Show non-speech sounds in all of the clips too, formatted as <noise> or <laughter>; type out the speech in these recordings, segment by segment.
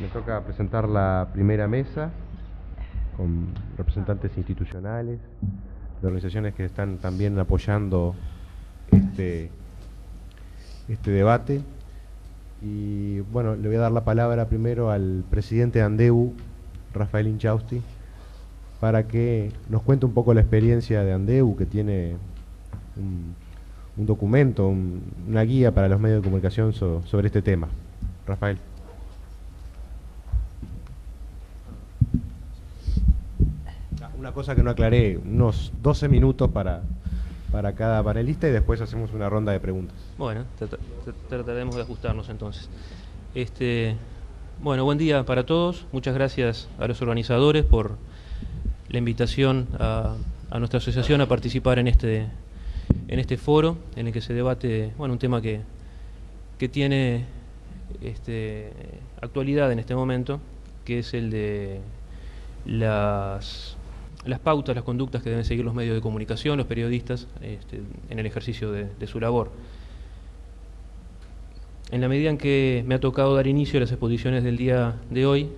Me toca presentar la primera mesa con representantes institucionales, de organizaciones que están también apoyando este, este debate. Y bueno, le voy a dar la palabra primero al presidente de Andeu, Rafael Inchausti, para que nos cuente un poco la experiencia de Andeu, que tiene un, documento, una guía para los medios de comunicación sobre este tema. Rafael. Cosa que no aclaré, unos 12 minutos para, para cada panelista y después hacemos una ronda de preguntas. Bueno, trataremos de ajustarnos entonces. Este, bueno, buen día para todos. Muchas gracias a los organizadores por la invitación a, nuestra asociación a participar en este, en este foro en el que se debate bueno, un tema que, que tiene este, actualidad en este momento, que es el de las las pautas, las conductas que deben seguir los medios de comunicación, los periodistas, este, en el ejercicio de, su labor. En la medida en que me ha tocado dar inicio a las exposiciones del día de hoy,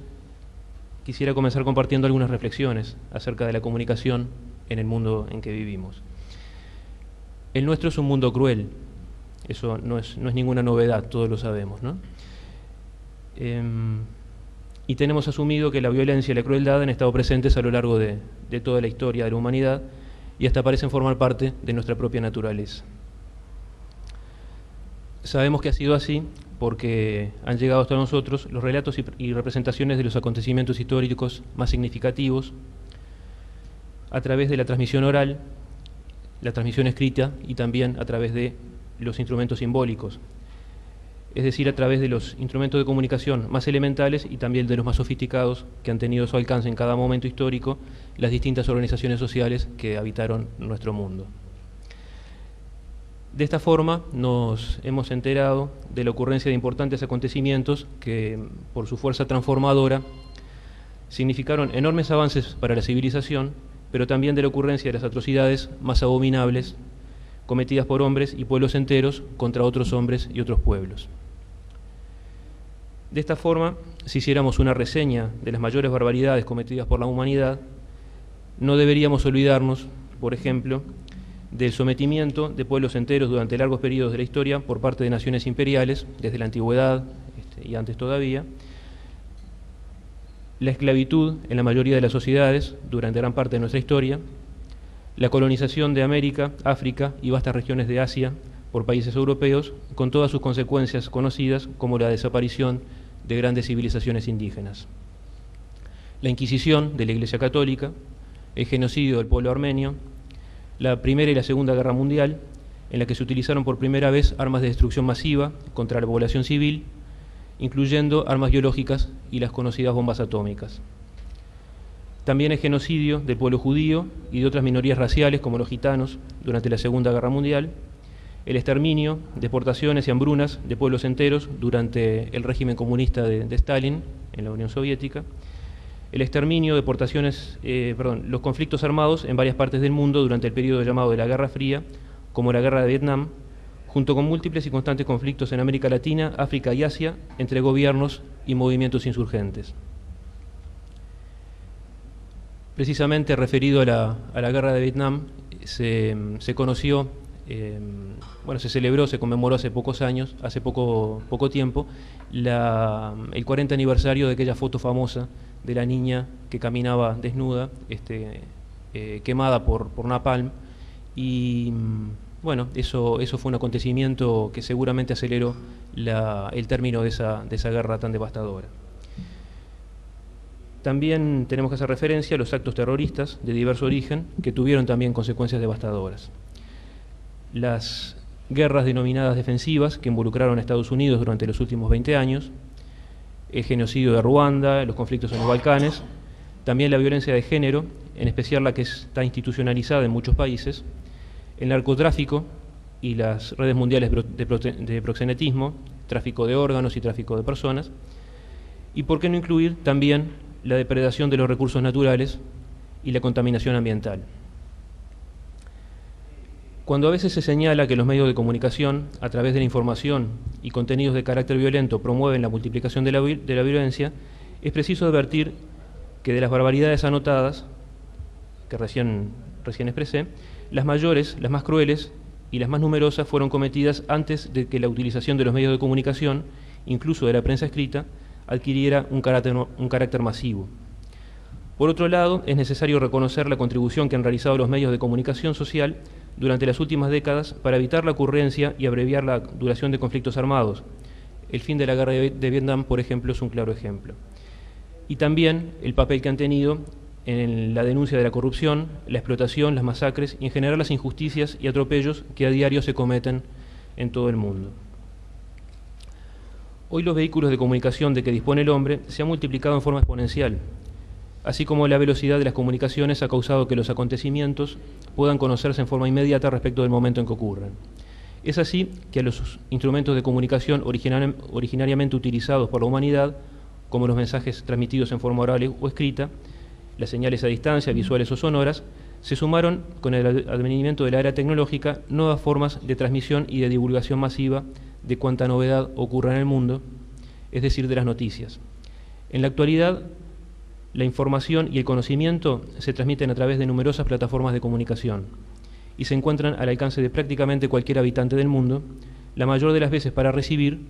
quisiera comenzar compartiendo algunas reflexiones acerca de la comunicación en el mundo en que vivimos. El nuestro es un mundo cruel, eso no es, no es ninguna novedad, todos lo sabemos. ¿no? Em, y tenemos asumido que la violencia y la crueldad han estado presentes a lo largo de, toda la historia de la humanidad y hasta parecen formar parte de nuestra propia naturaleza. Sabemos que ha sido así porque han llegado hasta nosotros los relatos y, representaciones de los acontecimientos históricos más significativos a través de la transmisión oral, la transmisión escrita y también a través de los instrumentos simbólicos, es decir, a través de los instrumentos de comunicación más elementales y también de los más sofisticados que han tenido su alcance en cada momento histórico las distintas organizaciones sociales que habitaron nuestro mundo. De esta forma nos hemos enterado de la ocurrencia de importantes acontecimientos que, por su fuerza transformadora, significaron enormes avances para la civilización, pero también de la ocurrencia de las atrocidades más abominables cometidas por hombres y pueblos enteros contra otros hombres y otros pueblos. De esta forma, si hiciéramos una reseña de las mayores barbaridades cometidas por la humanidad, no deberíamos olvidarnos, por ejemplo, del sometimiento de pueblos enteros durante largos periodos de la historia por parte de naciones imperiales, desde la antigüedad este, y antes todavía, la esclavitud en la mayoría de las sociedades durante gran parte de nuestra historia, la colonización de América, África y vastas regiones de Asia por países europeos, con todas sus consecuencias conocidas como la desaparición de grandes civilizaciones indígenas. La Inquisición de la Iglesia Católica, el genocidio del pueblo armenio, la Primera y la Segunda Guerra Mundial, en la que se utilizaron por primera vez armas de destrucción masiva contra la población civil, incluyendo armas biológicas y las conocidas bombas atómicas. También el genocidio del pueblo judío y de otras minorías raciales como los gitanos durante la Segunda Guerra Mundial, el exterminio, deportaciones y hambrunas de pueblos enteros durante el régimen comunista de, Stalin en la Unión Soviética, el exterminio, deportaciones, eh, perdón, los conflictos armados en varias partes del mundo durante el periodo llamado de la Guerra Fría, como la Guerra de Vietnam, junto con múltiples y constantes conflictos en América Latina, África y Asia entre gobiernos y movimientos insurgentes. Precisamente referido a la, Guerra de Vietnam, se, se conoció Em, bueno, se celebró, se conmemoró hace pocos años, hace poco, poco tiempo, el 40 aniversario de aquella foto famosa de la niña que caminaba desnuda, este, eh, quemada por, por napalm, y bueno, eso, eso fue un acontecimiento que seguramente aceleró el término de esa, de esa guerra tan devastadora. También tenemos que hacer referencia a los actos terroristas de diverso origen que tuvieron también consecuencias devastadoras las guerras denominadas defensivas que involucraron a Estados Unidos durante los últimos 20 años, el genocidio de Ruanda, los conflictos en los Balcanes, también la violencia de género, en especial la que está institucionalizada en muchos países, el narcotráfico y las redes mundiales de proxenetismo, tráfico de órganos y tráfico de personas, y por qué no incluir también la depredación de los recursos naturales y la contaminación ambiental. Cuando a veces se señala que los medios de comunicación, a través de la información y contenidos de carácter violento, promueven la multiplicación de la, violencia, Es preciso advertir que de las barbaridades anotadas, que recién, recién expresé, las mayores, las más crueles y las más numerosas fueron cometidas antes de que la utilización de los medios de comunicación, incluso de la prensa escrita, adquiriera un carácter, un carácter masivo. Por otro lado, es necesario reconocer la contribución que han realizado los medios de comunicación social durante las últimas décadas para evitar la ocurrencia y abreviar la duración de conflictos armados. El fin de la guerra de Vietnam, por ejemplo, es un claro ejemplo. Y también el papel que han tenido en la denuncia de la corrupción, la explotación, las masacres y en general las injusticias y atropellos que a diario se cometen en todo el mundo. Hoy los vehículos de comunicación de que dispone el hombre se han multiplicado en forma exponencial, así como la velocidad de las comunicaciones ha causado que los acontecimientos puedan conocerse en forma inmediata respecto del momento en que ocurren. Es así que a los instrumentos de comunicación originariamente utilizados por la humanidad, como los mensajes transmitidos en forma oral o escrita, las señales a distancia, visuales o sonoras, se sumaron con el advenimiento de la era tecnológica nuevas formas de transmisión y de divulgación masiva de cuanta novedad ocurra en el mundo, es decir, de las noticias. En la actualidad, la información y el conocimiento se transmiten a través de numerosas plataformas de comunicación y se encuentran al alcance de prácticamente cualquier habitante del mundo, la mayor de las veces para recibir,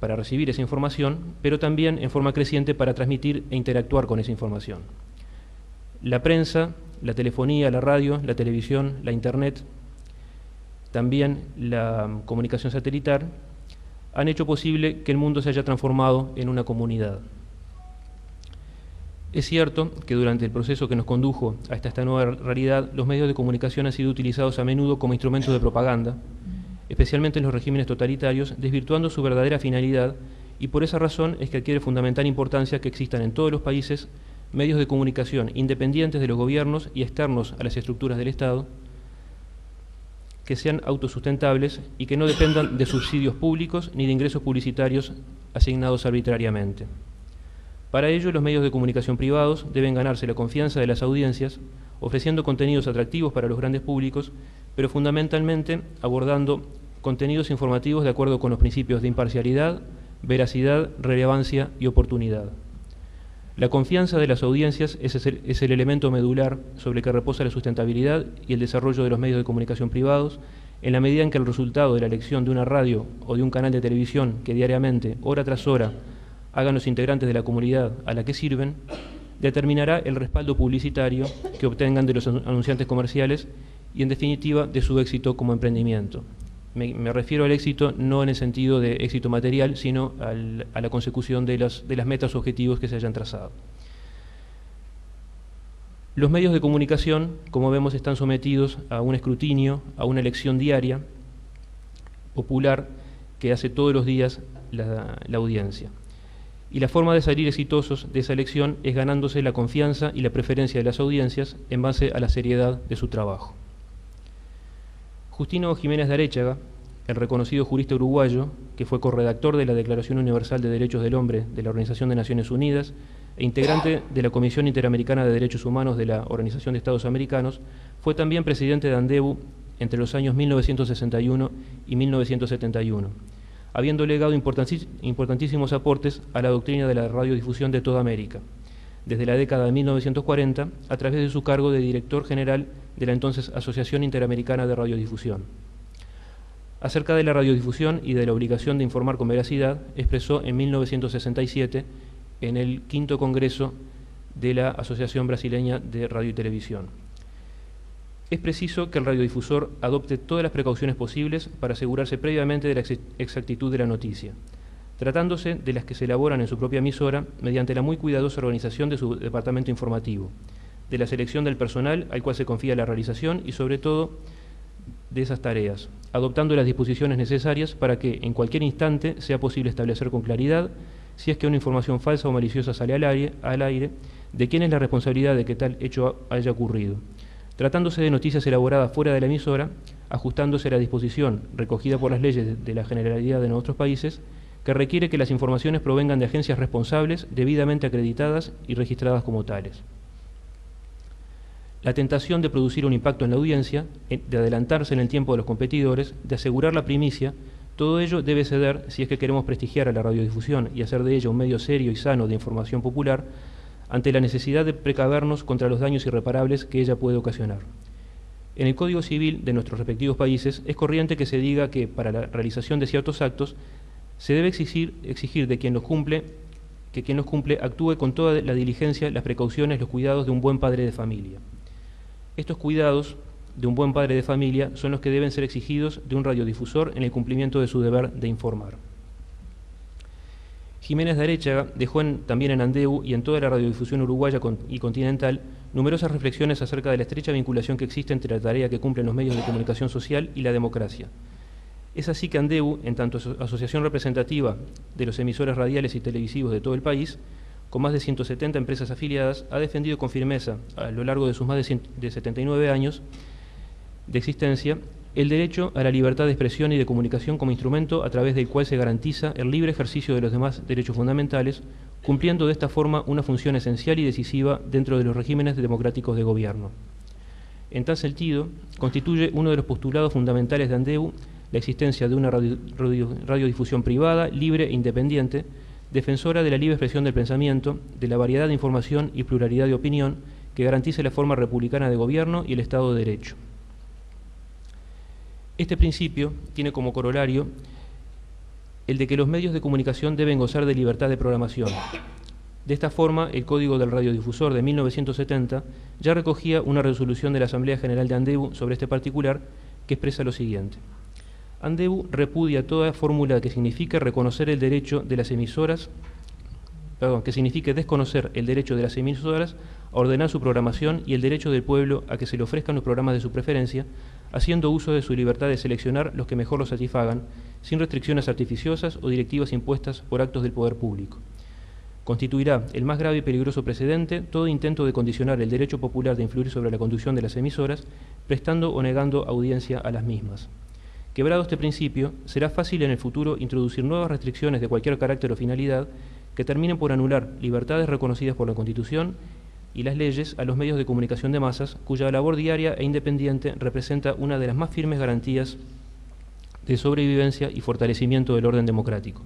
para recibir esa información, pero también en forma creciente para transmitir e interactuar con esa información. La prensa, la telefonía, la radio, la televisión, la internet, también la comunicación satelital, han hecho posible que el mundo se haya transformado en una comunidad. Es cierto que durante el proceso que nos condujo a esta, nueva realidad, los medios de comunicación han sido utilizados a menudo como instrumentos de propaganda, especialmente en los regímenes totalitarios, desvirtuando su verdadera finalidad, y por esa razón es que adquiere fundamental importancia que existan en todos los países medios de comunicación independientes de los gobiernos y externos a las estructuras del Estado, que sean autosustentables y que no dependan de subsidios públicos ni de ingresos publicitarios asignados arbitrariamente. Para ello, los medios de comunicación privados deben ganarse la confianza de las audiencias, ofreciendo contenidos atractivos para los grandes públicos, pero fundamentalmente abordando contenidos informativos de acuerdo con los principios de imparcialidad, veracidad, relevancia y oportunidad. La confianza de las audiencias es el, elemento medular sobre el que reposa la sustentabilidad y el desarrollo de los medios de comunicación privados, en la medida en que el resultado de la elección de una radio o de un canal de televisión que diariamente, hora tras hora, hagan los integrantes de la comunidad a la que sirven, determinará el respaldo publicitario que obtengan de los anunciantes comerciales y, en definitiva, de su éxito como emprendimiento. Me, refiero al éxito no en el sentido de éxito material, sino a la consecución de, las metas objetivos que se hayan trazado. Los medios de comunicación, como vemos, están sometidos a un escrutinio, a una elección diaria, popular, que hace todos los días la, audiencia. Y la forma de salir exitosos de esa elección es ganándose la confianza y la preferencia de las audiencias en base a la seriedad de su trabajo. Justino Jiménez de Arechaga, el reconocido jurista uruguayo, que fue corredactor de la Declaración Universal de Derechos del Hombre de la Organización de Naciones Unidas e integrante de la Comisión Interamericana de Derechos Humanos de la Organización de Estados Americanos, fue también presidente de Andebu entre los años 1961 y 1971, habiendo legado importantísimos aportes a la doctrina de la radiodifusión de toda América desde la década de 1940 a través de su cargo de director general de la entonces Asociación Interamericana de Radiodifusión. Acerca de la radiodifusión y de la obligación de informar con veracidad, expresó en 1967 en el quinto Congreso de la Asociación Brasileña de Radio y Televisión. Es preciso que el radiodifusor adopte todas las precauciones posibles para asegurarse previamente de la exactitud de la noticia tratándose de las que se elaboran en su propia emisora mediante la muy cuidadosa organización de su departamento informativo, de la selección del personal al cual se confía la realización y sobre todo de esas tareas, adoptando las disposiciones necesarias para que en cualquier instante sea posible establecer con claridad si es que una información falsa o maliciosa sale al aire, de quién es la responsabilidad de que tal hecho haya ocurrido. Tratándose de noticias elaboradas fuera de la emisora, ajustándose a la disposición recogida por las leyes de la generalidad de nuestros países, que requiere que las informaciones provengan de agencias responsables, debidamente acreditadas y registradas como tales. La tentación de producir un impacto en la audiencia, de adelantarse en el tiempo de los competidores, de asegurar la primicia, Todo ello debe ceder, si es que queremos prestigiar a la radiodifusión y hacer de ella un medio serio y sano de información popular, ante la necesidad de precavernos contra los daños irreparables que ella puede ocasionar. En el Código Civil de nuestros respectivos países es corriente que se diga que para la realización de ciertos actos se debe exigir, exigir de quien los cumple que quien los cumple actúe con toda la diligencia, las precauciones, los cuidados de un buen padre de familia. Estos cuidados de un buen padre de familia son los que deben ser exigidos de un radiodifusor en el cumplimiento de su deber de informar. Jiménez de Arechaga dejó también en Andeu y en toda la radiodifusión uruguaya y continental numerosas reflexiones acerca de la estrecha vinculación que existe entre la tarea que cumplen los medios de comunicación social y la democracia. Es así que Andeu, en tanto asociación representativa de los emisores radiales y televisivos de todo el país, con más de 170 empresas afiliadas, ha defendido con firmeza, a lo largo de sus más de 79 años, de existencia el derecho a la libertad de expresión y de comunicación como instrumento a través del cual se garantiza el libre ejercicio de los demás derechos fundamentales, cumpliendo de esta forma una función esencial y decisiva dentro de los regímenes democráticos de gobierno. En tal sentido, constituye uno de los postulados fundamentales de Andeu la existencia de una radiodifusión privada, libre e independiente, defensora de la libre expresión del pensamiento, de la variedad de información y pluralidad de opinión que garantice la forma republicana de gobierno y el Estado de Derecho. Este principio tiene como corolario el de que los medios de comunicación deben gozar de libertad de programación. De esta forma, el Código del Radiodifusor de 1970 ya recogía una resolución de la Asamblea General de Andebu sobre este particular que expresa lo siguiente. Andebu repudia toda fórmula que signifique reconocer el derecho de las emisoras, perdón, que signifique desconocer el derecho de las emisoras a ordenar su programación y el derecho del pueblo a que se le ofrezcan los programas de su preferencia, haciendo uso de su libertad de seleccionar los que mejor lo satisfagan, sin restricciones artificiosas o directivas impuestas por actos del poder público. Constituirá el más grave y peligroso precedente todo intento de condicionar el derecho popular de influir sobre la conducción de las emisoras, prestando o negando audiencia a las mismas. Quebrado este principio, será fácil en el futuro introducir nuevas restricciones de cualquier carácter o finalidad que terminen por anular libertades reconocidas por la Constitución y las leyes a los medios de comunicación de masas, cuya labor diaria e independiente representa una de las más firmes garantías de sobrevivencia y fortalecimiento del orden democrático.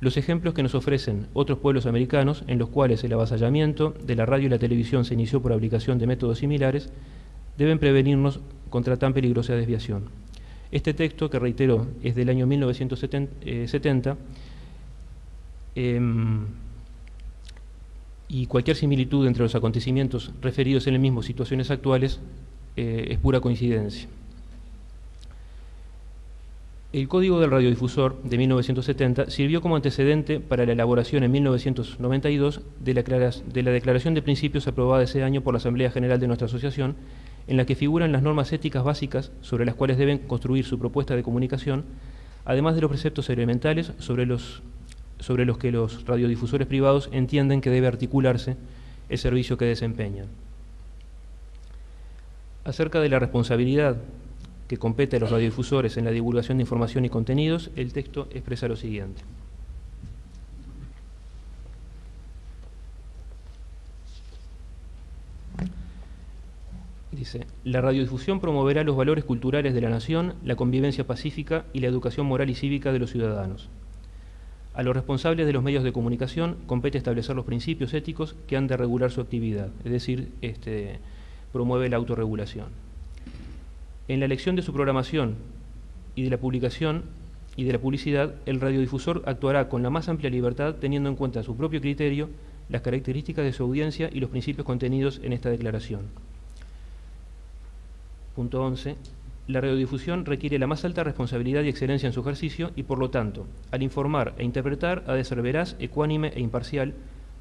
Los ejemplos que nos ofrecen otros pueblos americanos, en los cuales el avasallamiento de la radio y la televisión se inició por aplicación de métodos similares, deben prevenirnos contra tan peligrosa desviación. Este texto, que reitero es del año 1970, y cualquier similitud entre los acontecimientos referidos en el mismo situaciones actuales eh, es pura coincidencia. El Código del Radiodifusor de 1970 sirvió como antecedente para la elaboración en 1992 de la, de la Declaración de Principios aprobada ese año por la Asamblea General de nuestra asociación, en la que figuran las normas éticas básicas sobre las cuales deben construir su propuesta de comunicación, además de los preceptos elementales sobre los sobre los que los radiodifusores privados entienden que debe articularse el servicio que desempeñan. Acerca de la responsabilidad que compete a los radiodifusores en la divulgación de información y contenidos, el texto expresa lo siguiente. Dice, la radiodifusión promoverá los valores culturales de la nación, la convivencia pacífica y la educación moral y cívica de los ciudadanos. A los responsables de los medios de comunicación compete establecer los principios éticos que han de regular su actividad, es decir, este, promueve la autorregulación. En la elección de su programación y de la publicación y de la publicidad, el radiodifusor actuará con la más amplia libertad teniendo en cuenta su propio criterio, las características de su audiencia y los principios contenidos en esta declaración. Punto 11 la radiodifusión requiere la más alta responsabilidad y excelencia en su ejercicio y, por lo tanto, al informar e interpretar, ha de ser veraz, ecuánime e imparcial,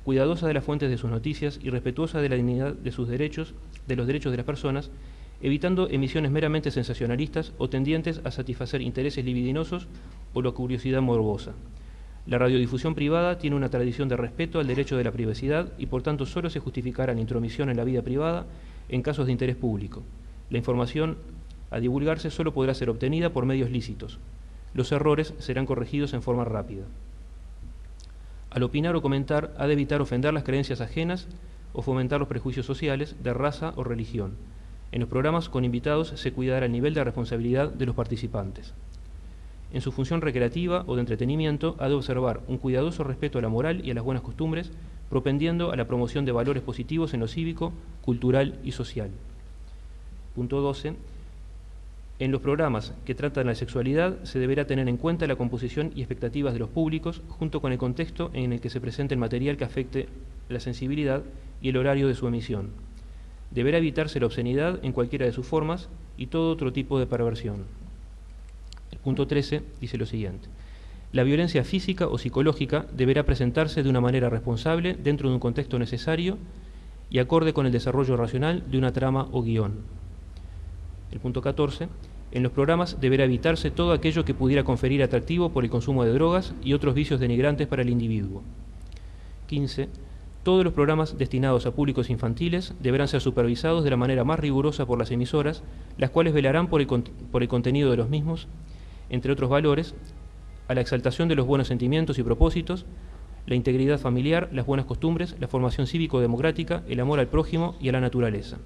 cuidadosa de las fuentes de sus noticias y respetuosa de la dignidad de sus derechos, de los derechos de las personas, evitando emisiones meramente sensacionalistas o tendientes a satisfacer intereses libidinosos o la curiosidad morbosa. La radiodifusión privada tiene una tradición de respeto al derecho de la privacidad y por tanto solo se justificará la intromisión en la vida privada en casos de interés público. La información a divulgarse solo podrá ser obtenida por medios lícitos. Los errores serán corregidos en forma rápida. Al opinar o comentar, ha de evitar ofender las creencias ajenas o fomentar los prejuicios sociales de raza o religión. En los programas con invitados se cuidará el nivel de responsabilidad de los participantes. en su función recreativa o de entretenimiento, ha de observar un cuidadoso respeto a la moral y a las buenas costumbres, propendiendo a la promoción de valores positivos en lo cívico, cultural y social. Punto 12. En los programas que tratan la sexualidad se deberá tener en cuenta la composición y expectativas de los públicos, junto con el contexto en el que se presente el material que afecte la sensibilidad y el horario de su emisión. Deberá evitarse la obscenidad en cualquiera de sus formas y todo otro tipo de perversión. El punto 13 dice lo siguiente. La violencia física o psicológica deberá presentarse de una manera responsable dentro de un contexto necesario y acorde con el desarrollo racional de una trama o guion. El punto 14. En los programas deberá evitarse todo aquello que pudiera conferir atractivo por el consumo de drogas y otros vicios denigrantes para el individuo. 15. Todos los programas destinados a públicos infantiles deberán ser supervisados de la manera más rigurosa por las emisoras, las cuales velarán por el, por el contenido de los mismos, entre otros valores, a la exaltación de los buenos sentimientos y propósitos, la integridad familiar, las buenas costumbres, la formación cívico-democrática, el amor al prójimo y a la naturaleza.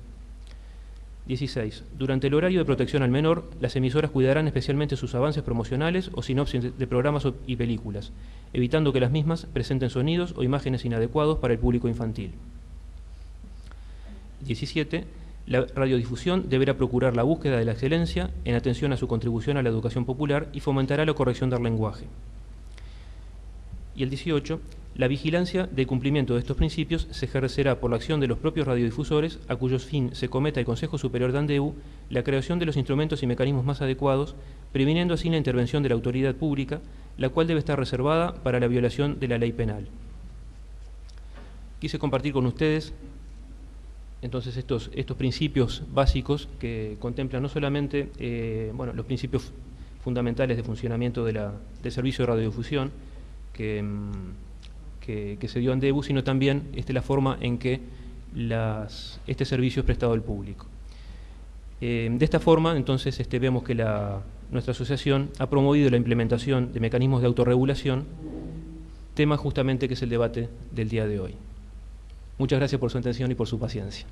16. Durante el horario de protección al menor, las emisoras cuidarán especialmente sus avances promocionales o sinopsis de programas y películas, evitando que las mismas presenten sonidos o imágenes inadecuados para el público infantil. 17. La radiodifusión deberá procurar la búsqueda de la excelencia en atención a su contribución a la educación popular y fomentará la corrección del lenguaje. Y el 18. La vigilancia del cumplimiento de estos principios se ejercerá por la acción de los propios radiodifusores, a cuyos fin se cometa el Consejo Superior de ANDEU la creación de los instrumentos y mecanismos más adecuados, previniendo así la intervención de la autoridad pública, la cual debe estar reservada para la violación de la ley penal. Quise compartir con ustedes entonces estos, estos principios básicos que contemplan no solamente eh, bueno, los principios fundamentales de funcionamiento de del servicio de radiodifusión, que... Mm, que, se dio en DEBU, sino también este, la forma en que este servicio es prestado al público. Eh, de esta forma, entonces, este, vemos que nuestra asociación ha promovido la implementación de mecanismos de autorregulación, tema justamente que es el debate del día de hoy. Muchas gracias por su atención y por su paciencia.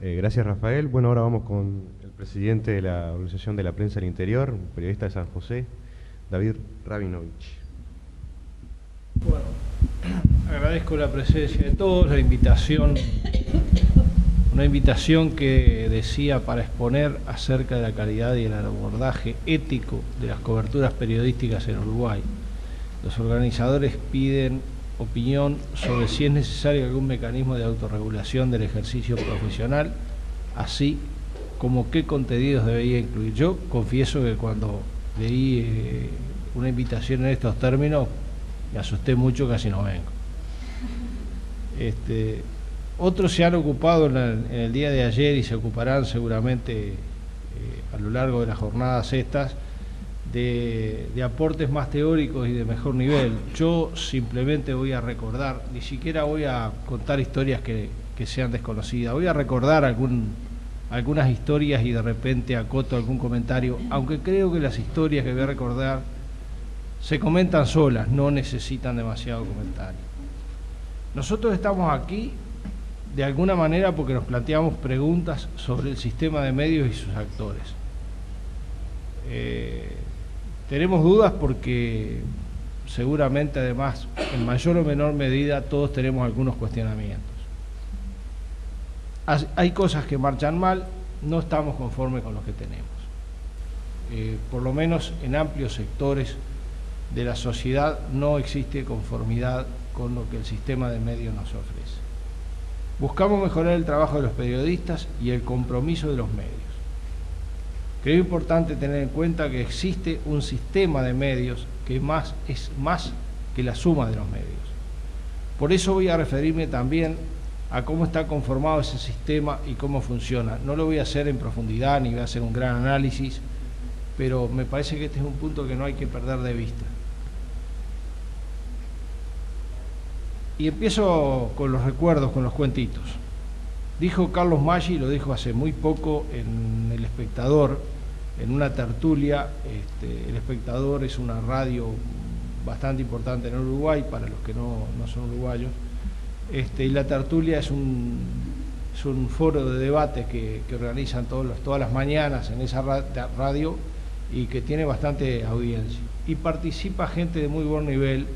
Eh, gracias, Rafael. Bueno, ahora vamos con presidente de la Organización de la Prensa del Interior, periodista de San José, David Rabinovich. Bueno, agradezco la presencia de todos, la invitación, una invitación que decía para exponer acerca de la calidad y el abordaje ético de las coberturas periodísticas en Uruguay. Los organizadores piden opinión sobre si es necesario algún mecanismo de autorregulación del ejercicio profesional, así como qué contenidos debería incluir. Yo confieso que cuando leí eh, una invitación en estos términos, me asusté mucho, casi no vengo. Este, otros se han ocupado en, el día de ayer y se ocuparán seguramente eh, a lo largo de las jornadas estas de, aportes más teóricos y de mejor nivel. Yo simplemente voy a recordar, ni siquiera voy a contar historias que sean desconocidas, voy a recordar algún algunas historias y de repente acoto algún comentario, aunque creo que las historias que voy a recordar se comentan solas, no necesitan demasiado comentario. Nosotros estamos aquí de alguna manera porque nos planteamos preguntas sobre el sistema de medios y sus actores. Eh, tenemos dudas porque seguramente además en mayor o menor medida todos tenemos algunos cuestionamientos hay cosas que marchan mal, no estamos conformes con lo que tenemos. Eh, por lo menos en amplios sectores de la sociedad no existe conformidad con lo que el sistema de medios nos ofrece. Buscamos mejorar el trabajo de los periodistas y el compromiso de los medios. Creo importante tener en cuenta que existe un sistema de medios que más, es más que la suma de los medios. Por eso voy a referirme también a cómo está conformado ese sistema y cómo funciona. No lo voy a hacer en profundidad ni voy a hacer un gran análisis, pero me parece que este es un punto que no hay que perder de vista. Y empiezo con los recuerdos, con los cuentitos. Dijo Carlos Maggi, lo dijo hace muy poco en El Espectador, en una tertulia. Este, el Espectador es una radio bastante importante en Uruguay, para los que no, no son uruguayos este, y la tertulia es un, foro de debate que, organizan todas las mañanas en esa radio y que tiene bastante audiencia. Y participa gente de muy buen nivel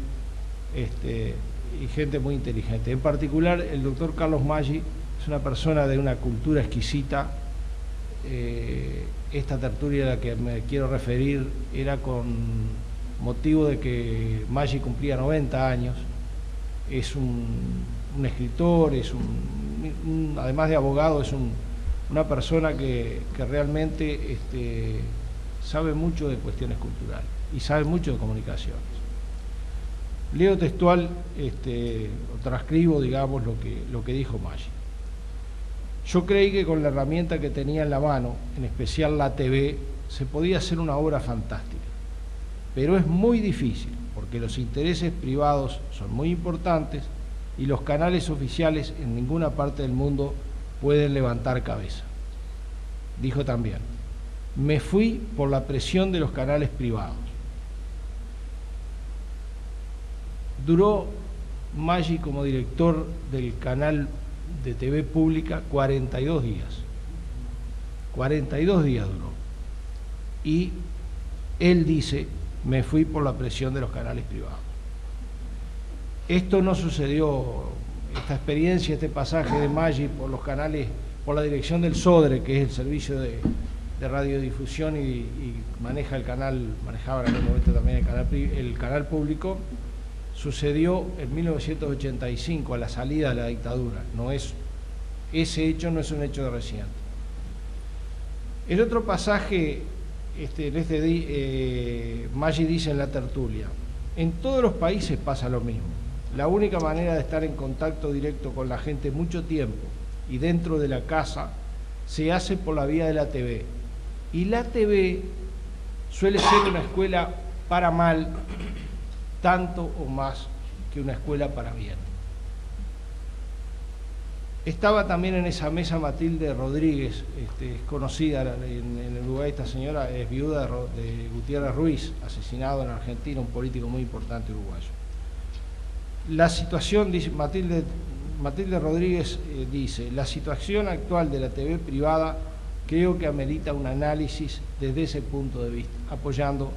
este, y gente muy inteligente. En particular, el doctor Carlos Maggi es una persona de una cultura exquisita. Eh, esta tertulia a la que me quiero referir era con motivo de que Maggi cumplía 90 años. Es un, escritor, es un, además de abogado, es una persona que, realmente este, sabe mucho de cuestiones culturales y sabe mucho de comunicaciones. Leo textual, este, o transcribo, digamos, lo que, lo que dijo Maggi. Yo creí que con la herramienta que tenía en la mano, en especial la TV, se podía hacer una obra fantástica. Pero es muy difícil, porque los intereses privados son muy importantes y los canales oficiales en ninguna parte del mundo pueden levantar cabeza. Dijo también, me fui por la presión de los canales privados. Duró Maggi como director del canal de TV pública 42 días. 42 días duró. Y él dice, me fui por la presión de los canales privados. Esto no sucedió, esta experiencia, este pasaje de Maggi por los canales, por la dirección del SODRE, que es el servicio de, radiodifusión y, maneja el canal, manejaba en aquel momento también el canal, público, sucedió en 1985, a la salida de la dictadura. No es, ese hecho no es un hecho de reciente. El otro pasaje, este, este, eh, Maggi dice en la tertulia, en todos los países pasa lo mismo. La única manera de estar en contacto directo con la gente mucho tiempo y dentro de la casa se hace por la vía de la TV. Y la TV suele ser una escuela para mal tanto o más que una escuela para bien. Estaba también en esa mesa Matilde Rodríguez, este, es conocida en, el Uruguay, esta señora es viuda de, Gutiérrez Ruiz, asesinado en Argentina, un político muy importante uruguayo. La situación, Matilde, Rodríguez eh, dice, la situación actual de la TV privada creo que amerita un análisis desde ese punto de vista, apoyando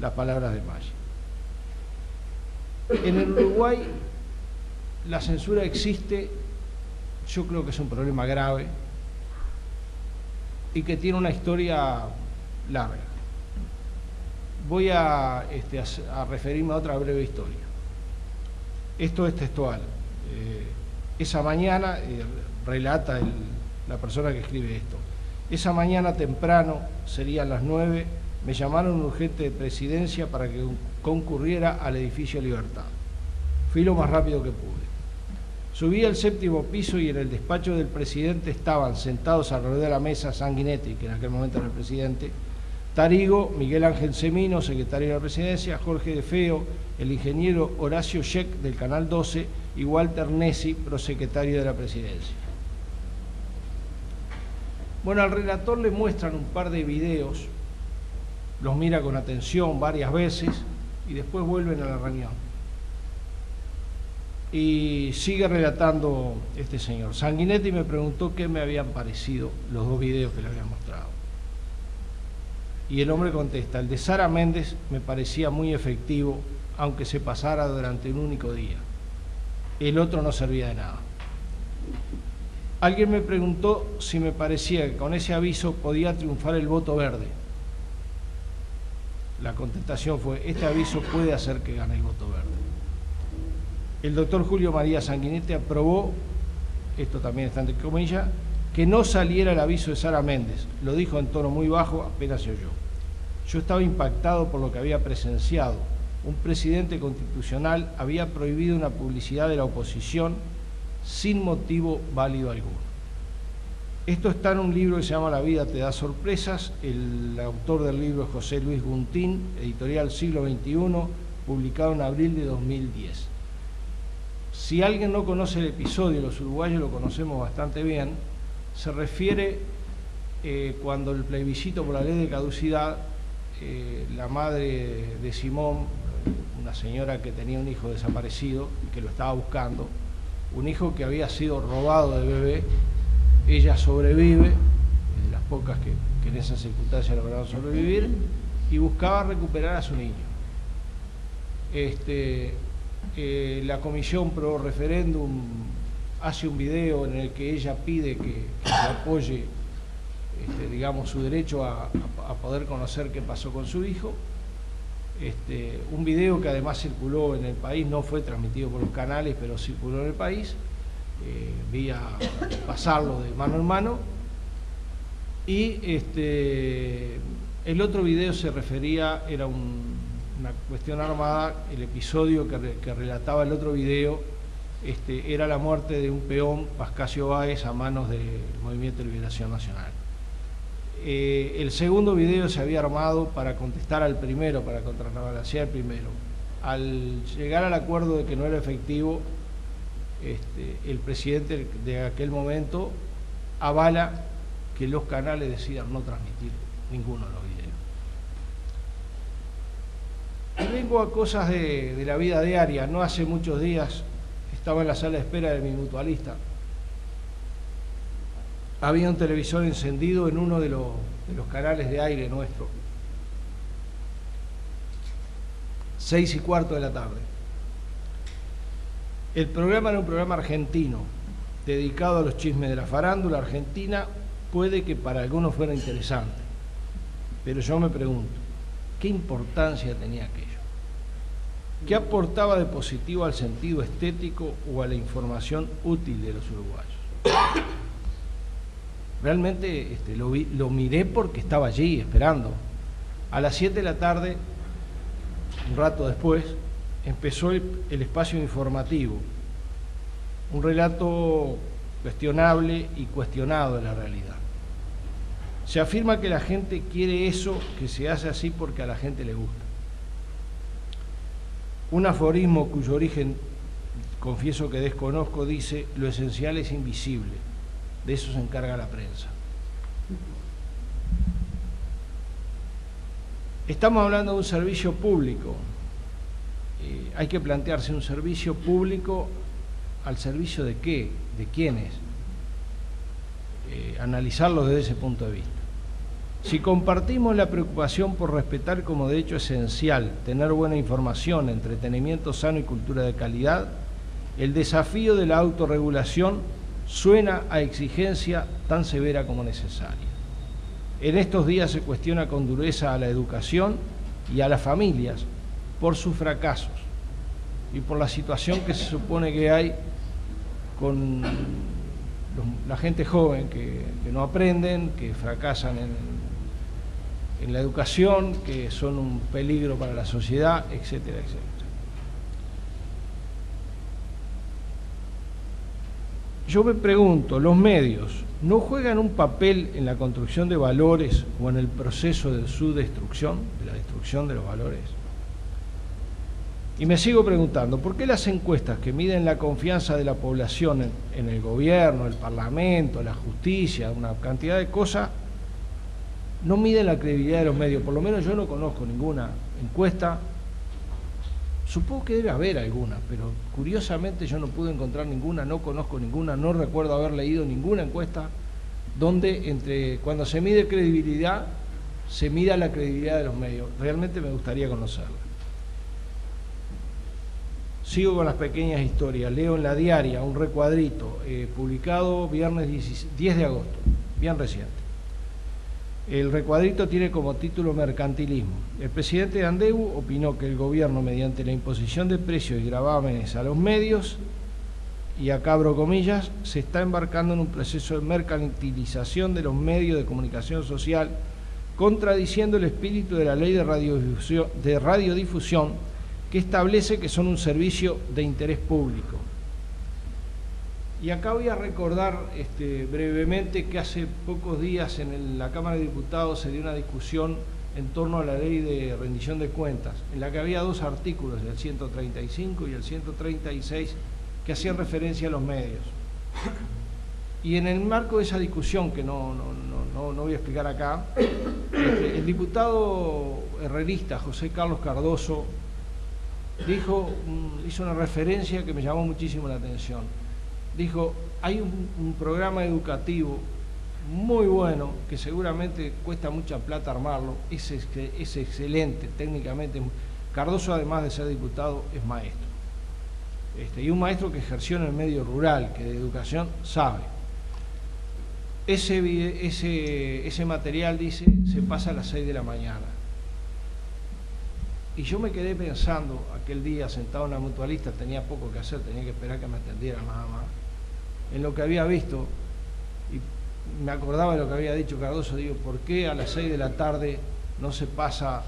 las palabras de Maggi. En el Uruguay la censura existe, yo creo que es un problema grave y que tiene una historia larga. Voy a, este, referirme a otra breve historia. Esto es textual. Eh, esa mañana, eh, relata la persona que escribe esto, esa mañana temprano, serían las nueve, me llamaron urgente de presidencia para que concurriera al edificio Libertad. Fui lo más rápido que pude. Subí al séptimo piso y en el despacho del presidente estaban sentados alrededor de la mesa Sanguinetti, que en aquel momento era el presidente, Tarigo, Miguel Ángel Semino, secretario de la presidencia, Jorge De Feo, el ingeniero Horacio Scheck del Canal 12 y Walter Nessi, prosecretario de la presidencia. Bueno, al relator le muestran un par de videos, los mira con atención varias veces y después vuelven a la reunión. Y sigue relatando este señor. Sanguinetti me preguntó qué me habían parecido los dos videos que le había mostrado. Y el hombre contesta, el de Sara Méndez me parecía muy efectivo, aunque se pasara durante un único día. El otro no servía de nada. Alguien me preguntó si me parecía que con ese aviso podía triunfar el voto verde. La contestación fue, este aviso puede hacer que gane el voto verde. El doctor Julio María Sanguinetti aprobó, esto también está entre comillas, que no saliera el aviso de Sara Méndez. Lo dijo en tono muy bajo, apenas se oyó. Yo estaba impactado por lo que había presenciado. Un presidente constitucional había prohibido una publicidad de la oposición sin motivo válido alguno. Esto está en un libro que se llama La vida te da sorpresas. El autor del libro es José Luis Guntín, editorial siglo XXI, publicado en abril de 2010. Si alguien no conoce el episodio, los uruguayos lo conocemos bastante bien, se refiere eh, cuando el plebiscito por la ley de caducidad, eh, la madre de Simón, una señora que tenía un hijo desaparecido que lo estaba buscando, un hijo que había sido robado de bebé, ella sobrevive, de las pocas que, en esas circunstancias lograron sobrevivir, y buscaba recuperar a su niño. Este, eh, la Comisión Pro Referéndum hace un video en el que ella pide que, se apoye, este, digamos, su derecho a, poder conocer qué pasó con su hijo. Este, un video que además circuló en el país, no fue transmitido por los canales, pero circuló en el país, eh, vía pasarlo de mano en mano. Y este, el otro video se refería, era una cuestión armada, el episodio que, relataba el otro video este, era la muerte de un peón, Pascasio Báez, a manos del Movimiento de Liberación Nacional. Eh, el segundo video se había armado para contestar al primero, para contrabalancear el primero. Al llegar al acuerdo de que no era efectivo, este, el presidente de aquel momento avala que los canales decidan no transmitir ninguno de los videos. Vengo a cosas de la vida diaria. No hace muchos días estaba en la sala de espera de mi mutualista había un televisor encendido en uno de los, canales de aire nuestro. Seis y cuarto de la tarde. El programa era un programa argentino, dedicado a los chismes de la farándula argentina. Puede que para algunos fuera interesante, pero yo me pregunto, ¿qué importancia tenía aquello? ¿Qué aportaba de positivo al sentido estético o a la información útil de los uruguayos? Realmente este, lo, lo miré porque estaba allí esperando. A las 7 de la tarde, un rato después, empezó el, espacio informativo, un relato cuestionable y cuestionado de la realidad. Se afirma que la gente quiere eso, que se hace así porque a la gente le gusta. Un aforismo cuyo origen, confieso que desconozco, dice, lo esencial es invisible de eso se encarga la prensa. Estamos hablando de un servicio público. Eh, hay que plantearse un servicio público al servicio de qué, de quiénes. Eh, analizarlo desde ese punto de vista. Si compartimos la preocupación por respetar como derecho esencial tener buena información, entretenimiento sano y cultura de calidad, el desafío de la autorregulación suena a exigencia tan severa como necesaria. En estos días se cuestiona con dureza a la educación y a las familias por sus fracasos y por la situación que se supone que hay con la gente joven que, no aprenden, que fracasan en, en la educación, que son un peligro para la sociedad, etcétera, etcétera. Yo me pregunto, ¿los medios no juegan un papel en la construcción de valores o en el proceso de su destrucción, de la destrucción de los valores? Y me sigo preguntando, ¿por qué las encuestas que miden la confianza de la población en, el gobierno, el parlamento, la justicia, una cantidad de cosas, no miden la credibilidad de los medios? Por lo menos yo no conozco ninguna encuesta Supongo que debe haber alguna, pero curiosamente yo no pude encontrar ninguna, no conozco ninguna, no recuerdo haber leído ninguna encuesta donde entre cuando se mide credibilidad se mida la credibilidad de los medios. Realmente me gustaría conocerla. Sigo con las pequeñas historias. Leo en la diaria un recuadrito eh, publicado viernes 10 de agosto, bien reciente. El recuadrito tiene como título Mercantilismo. El presidente de Andeu opinó que el gobierno, mediante la imposición de precios y gravámenes a los medios, y acá abro comillas, se está embarcando en un proceso de mercantilización de los medios de comunicación social, contradiciendo el espíritu de la ley de de radiodifusión que establece que son un servicio de interés público. Y acá voy a recordar este, brevemente que hace pocos días en la Cámara de Diputados se dio una discusión en torno a la ley de rendición de cuentas, en la que había dos artículos, el 135 y el 136, que hacían referencia a los medios. Y en el marco de esa discusión, que no, no, voy a explicar acá, este, el diputado herrerista José Carlos Cardoso dijo, hizo una referencia que me llamó muchísimo la atención dijo, hay un, programa educativo muy bueno, que seguramente cuesta mucha plata armarlo, es, es excelente técnicamente. Cardoso, además de ser diputado, es maestro. Este, y un maestro que ejerció en el medio rural, que de educación sabe. Ese, ese, ese material, dice, se pasa a las 6 de la mañana. Y yo me quedé pensando aquel día sentado en la mutualista, tenía poco que hacer, tenía que esperar que me atendiera nada más, en lo que había visto, y me acordaba de lo que había dicho Cardoso, digo, ¿por qué a las 6 de la tarde no se pasa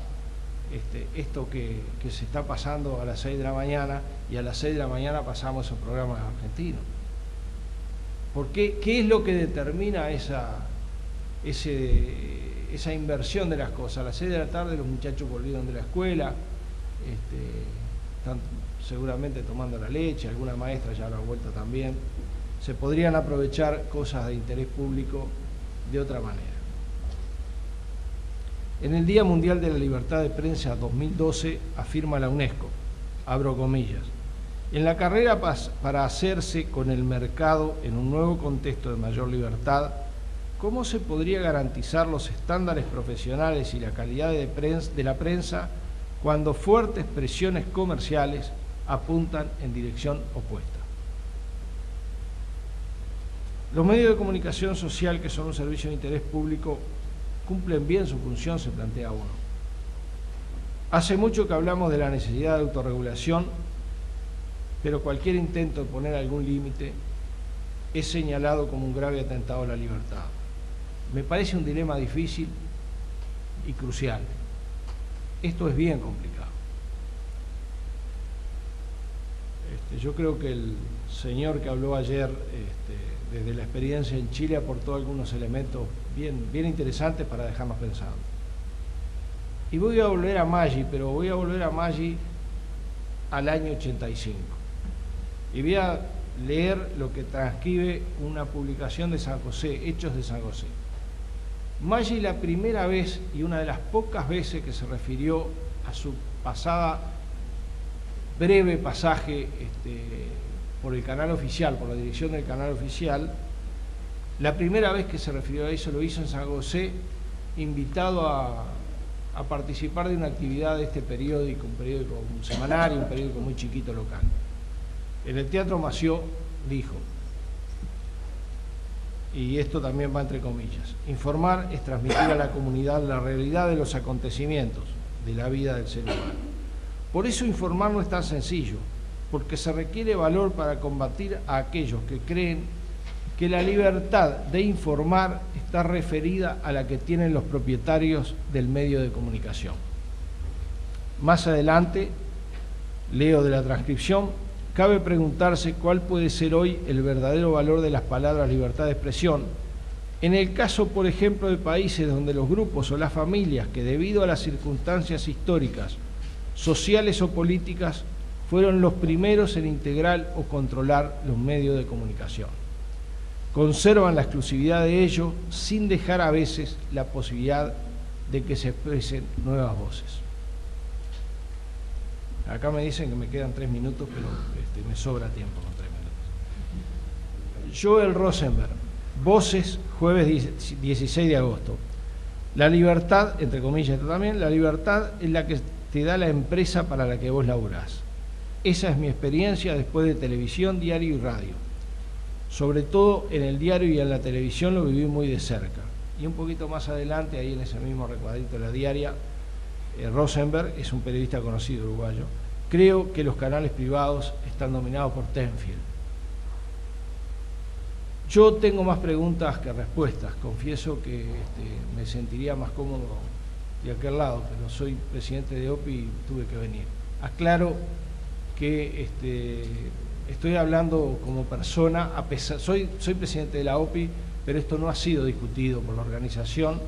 este, esto que, se está pasando a las 6 de la mañana y a las 6 de la mañana pasamos esos programas argentinos. ¿Por qué? ¿Qué es lo que determina esa, esa inversión de las cosas? A las 6 de la tarde los muchachos volvieron de la escuela, este, están seguramente tomando la leche, alguna maestra ya lo ha vuelto también. Se podrían aprovechar cosas de interés público de otra manera. En el Día Mundial de la Libertad de Prensa 2012 afirma la UNESCO, abro comillas, en la carrera para hacerse con el mercado en un nuevo contexto de mayor libertad, ¿cómo se podría garantizar los estándares profesionales y la calidad de, de la prensa cuando fuertes presiones comerciales apuntan en dirección opuesta? Los medios de comunicación social, que son un servicio de interés público, cumplen bien su función, se plantea uno. Hace mucho que hablamos de la necesidad de autorregulación, pero cualquier intento de poner algún límite es señalado como un grave atentado a la libertad. Me parece un dilema difícil y crucial. Esto es bien complicado. Este, yo creo que el señor que habló ayer este, desde la experiencia en Chile aportó algunos elementos bien, bien interesantes para dejarnos pensando. Y voy a volver a Maggi, pero voy a volver a Maggi al año 85. Y voy a leer lo que transcribe una publicación de San José, Hechos de San José. Maggi la primera vez y una de las pocas veces que se refirió a su pasada breve pasaje este, por el canal oficial, por la dirección del canal oficial, la primera vez que se refirió a eso lo hizo en San José, invitado a, participar de una actividad de este periódico, un periódico un semanario, un periódico muy chiquito local. En el Teatro Mació dijo, y esto también va entre comillas, informar es transmitir a la comunidad la realidad de los acontecimientos de la vida del ser humano. Por eso informar no es tan sencillo, porque se requiere valor para combatir a aquellos que creen que la libertad de informar está referida a la que tienen los propietarios del medio de comunicación. Más adelante, leo de la transcripción, cabe preguntarse cuál puede ser hoy el verdadero valor de las palabras libertad de expresión. En el caso, por ejemplo, de países donde los grupos o las familias que debido a las circunstancias históricas, sociales o políticas fueron los primeros en integrar o controlar los medios de comunicación conservan la exclusividad de ello sin dejar a veces la posibilidad de que se expresen nuevas voces. Acá me dicen que me quedan tres minutos, pero este, me sobra tiempo con tres minutos. Joel Rosenberg, Voces, jueves 16 de agosto. La libertad, entre comillas también, la libertad es la que te da la empresa para la que vos laburás. Esa es mi experiencia después de televisión, diario y radio sobre todo en el diario y en la televisión lo viví muy de cerca. Y un poquito más adelante, ahí en ese mismo recuadrito de la diaria, eh, Rosenberg es un periodista conocido uruguayo. Creo que los canales privados están dominados por Tenfield. Yo tengo más preguntas que respuestas. Confieso que este, me sentiría más cómodo de aquel lado, pero soy presidente de OPI y tuve que venir. Aclaro que este, estoy hablando como persona, a pesar, soy, soy presidente de la OPI, pero esto no ha sido discutido por la organización.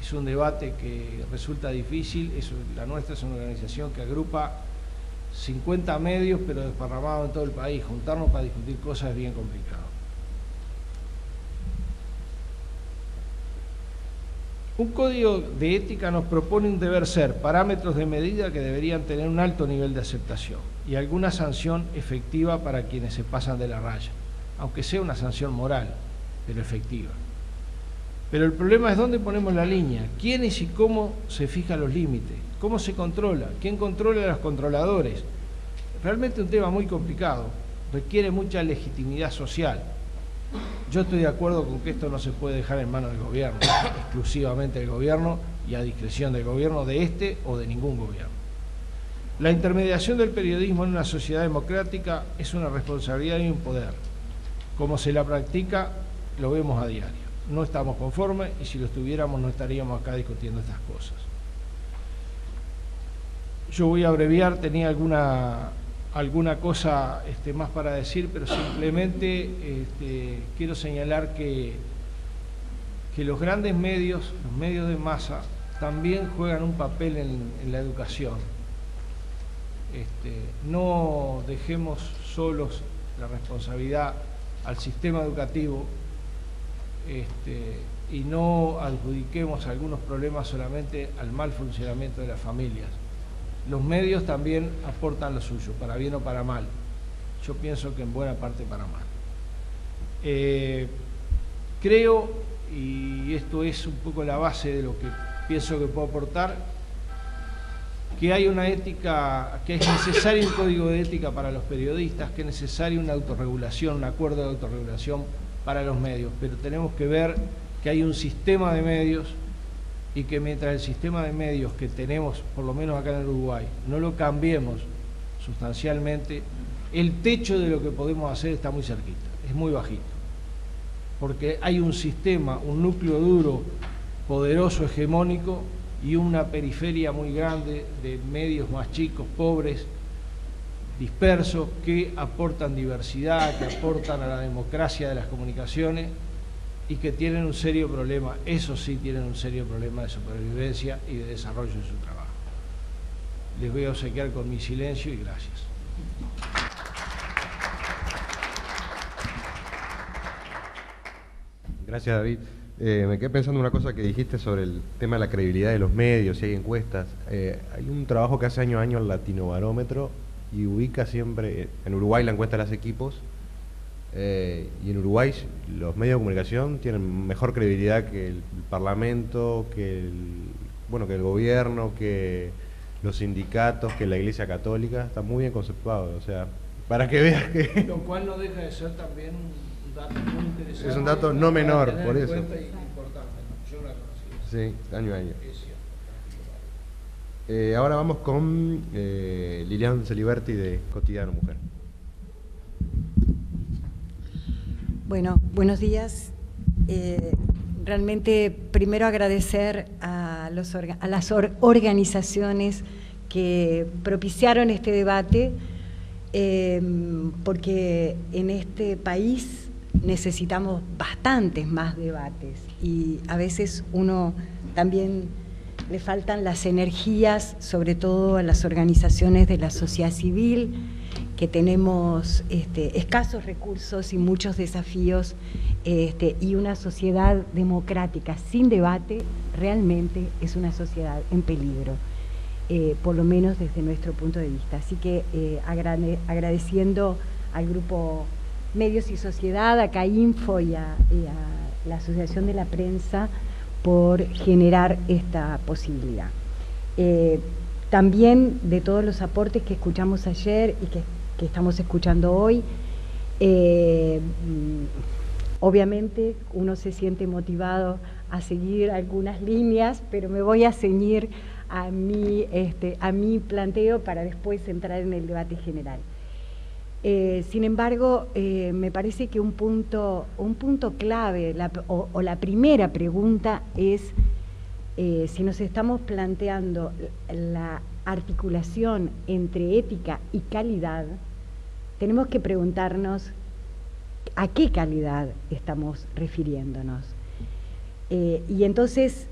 Es un debate que resulta difícil. la nuestra es una organización que agrupa 50 medios, pero desparramados en todo el país. Juntarnos para discutir cosas es bien complicado. Un código de ética nos propone un deber ser, parámetros de medida que deberían tener un alto nivel de aceptación y alguna sanción efectiva para quienes se pasan de la raya. aunque sea una sanción moral, pero efectiva. Pero el problema es dónde ponemos la línea, quiénes y cómo se fijan los límites, cómo se controla, quién controla a los controladores. Realmente un tema muy complicado, requiere mucha legitimidad social. Yo estoy de acuerdo con que esto no se puede dejar en manos del gobierno, <coughs> exclusivamente del gobierno y a discreción del gobierno, de este o de ningún gobierno. La intermediación del periodismo en una sociedad democrática es una responsabilidad y un poder. Como se la practica, lo vemos a diario no estamos conformes y si lo estuviéramos no estaríamos acá discutiendo estas cosas. Yo voy a abreviar, tenía alguna, alguna cosa este, más para decir, pero simplemente este, quiero señalar que, que los grandes medios, los medios de masa, también juegan un papel en, la educación. Este, no dejemos solos la responsabilidad al sistema educativo y no adjudiquemos algunos problemas solamente al mal funcionamiento de las familias. Los medios también aportan lo suyo, para bien o para mal. Yo pienso que en buena parte para mal. Eh, creo, y esto es un poco la base de lo que pienso que puedo aportar, que hay una ética, que es necesario un código de ética para los periodistas, que es necesaria una autorregulación, un acuerdo de autorregulación para los medios, pero tenemos que ver que hay un sistema de medios y que mientras el sistema de medios que tenemos, por lo menos acá en Uruguay, no lo cambiemos sustancialmente, el techo de lo que podemos hacer está muy cerquita, es muy bajito, porque hay un sistema, un núcleo duro, poderoso, hegemónico, y una periferia muy grande de medios más chicos, pobres, dispersos que aportan diversidad, que aportan a la democracia de las comunicaciones y que tienen un serio problema, eso sí tienen un serio problema de supervivencia y de desarrollo en su trabajo. Les voy a obsequiar con mi silencio y gracias. Gracias David. Eh, me quedé pensando una cosa que dijiste sobre el tema de la credibilidad de los medios, si hay encuestas. Eh, hay un trabajo que hace año a año el Latino Barómetro y ubica siempre, en Uruguay la encuesta de los equipos, eh, y en Uruguay los medios de comunicación tienen mejor credibilidad que el Parlamento, que el, bueno, que el gobierno, que los sindicatos, que la Iglesia Católica, está muy bien conceptuado, o sea, para que veas que... <laughs> Lo cual no deja de ser también un dato muy interesante. Es un dato no menor, por eso. Sí, año a año. Eh, ahora vamos con eh, Lilian Celiberti de Cotidiano Mujer. Bueno, buenos días. Eh, realmente primero agradecer a, las organizaciones que propiciaron este debate, porque en este país necesitamos bastantes más debates y a veces uno también le faltan las energías, sobre todo a las organizaciones de la sociedad civil, que tenemos este, escasos recursos y muchos desafíos, este, y una sociedad democrática sin debate realmente es una sociedad en peligro, eh, por lo menos desde nuestro punto de vista. Así que eh, agradeciendo al grupo Medios y Sociedad, a CAINFO y a la Asociación de la Prensa, por generar esta posibilidad. Eh, también de todos los aportes que escuchamos ayer y que, estamos escuchando hoy, eh, obviamente uno se siente motivado a seguir algunas líneas, pero me voy a ceñir a mi, este, a mi planteo para después entrar en el debate general. Eh, sin embargo, eh, me parece que un punto, un punto clave o, la primera pregunta es si nos estamos planteando la articulación entre ética y calidad, tenemos que preguntarnos a qué calidad estamos refiriéndonos. y entonces,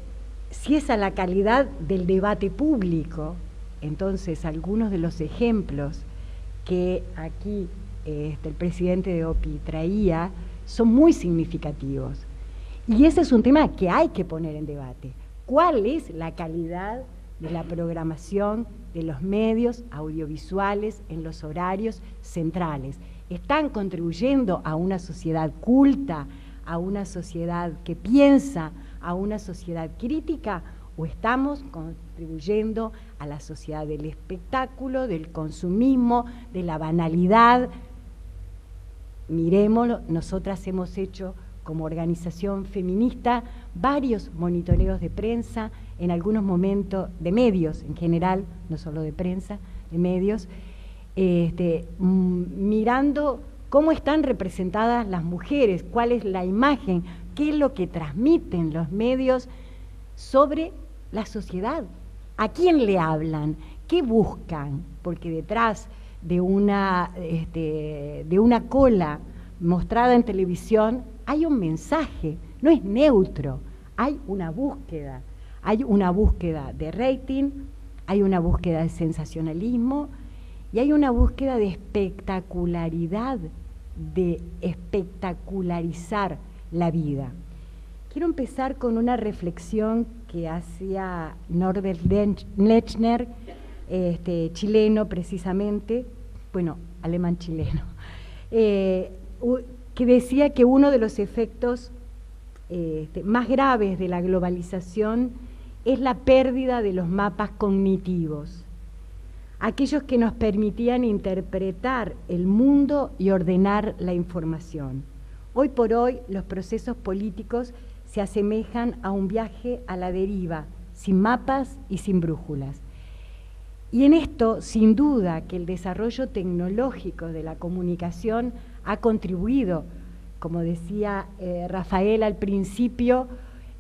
si es a la calidad del debate público, entonces algunos de los ejemplos que aquí este, el presidente de OPI traía son muy significativos. Y ese es un tema que hay que poner en debate. ¿Cuál es la calidad de la programación de los medios audiovisuales en los horarios centrales? están contribuyendo a una sociedad culta, a una sociedad que piensa, a una sociedad crítica, o estamos contribuyendo a la sociedad del espectáculo, del consumismo, de la banalidad. Miremoslo, nosotras hemos hecho como organización feminista varios monitoreos de prensa, en algunos momentos de medios en general, no solo de prensa, de medios, este, mm, mirando cómo están representadas las mujeres, cuál es la imagen, qué es lo que transmiten los medios sobre la sociedad, a quién le hablan, qué buscan, porque detrás de una, este, de una cola mostrada en televisión hay un mensaje, no es neutro, hay una búsqueda, hay una búsqueda de rating, hay una búsqueda de sensacionalismo y hay una búsqueda de espectacularidad, de espectacularizar la vida. Quiero empezar con una reflexión que hacía Norbert Lechner, este, chileno precisamente, bueno, alemán chileno, eh, que decía que uno de los efectos este, más graves de la globalización es la pérdida de los mapas cognitivos, aquellos que nos permitían interpretar el mundo y ordenar la información. Hoy por hoy los procesos políticos se asemejan a un viaje a la deriva, sin mapas y sin brújulas. Y en esto, sin duda, que el desarrollo tecnológico de la comunicación ha contribuido, como decía eh, Rafael al principio,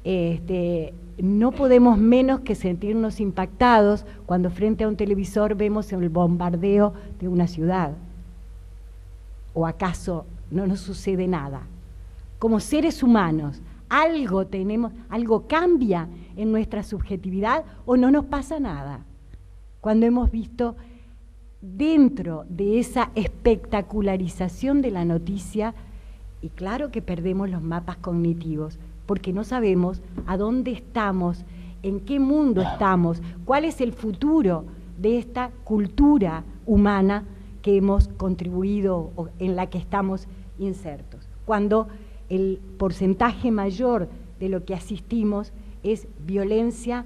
este, no podemos menos que sentirnos impactados cuando frente a un televisor vemos el bombardeo de una ciudad. ¿O acaso no nos sucede nada? Como seres humanos, algo tenemos, algo cambia en nuestra subjetividad o no nos pasa nada. Cuando hemos visto dentro de esa espectacularización de la noticia, y claro que perdemos los mapas cognitivos, porque no sabemos a dónde estamos, en qué mundo estamos, cuál es el futuro de esta cultura humana que hemos contribuido o en la que estamos insertos. Cuando el porcentaje mayor de lo que asistimos es violencia,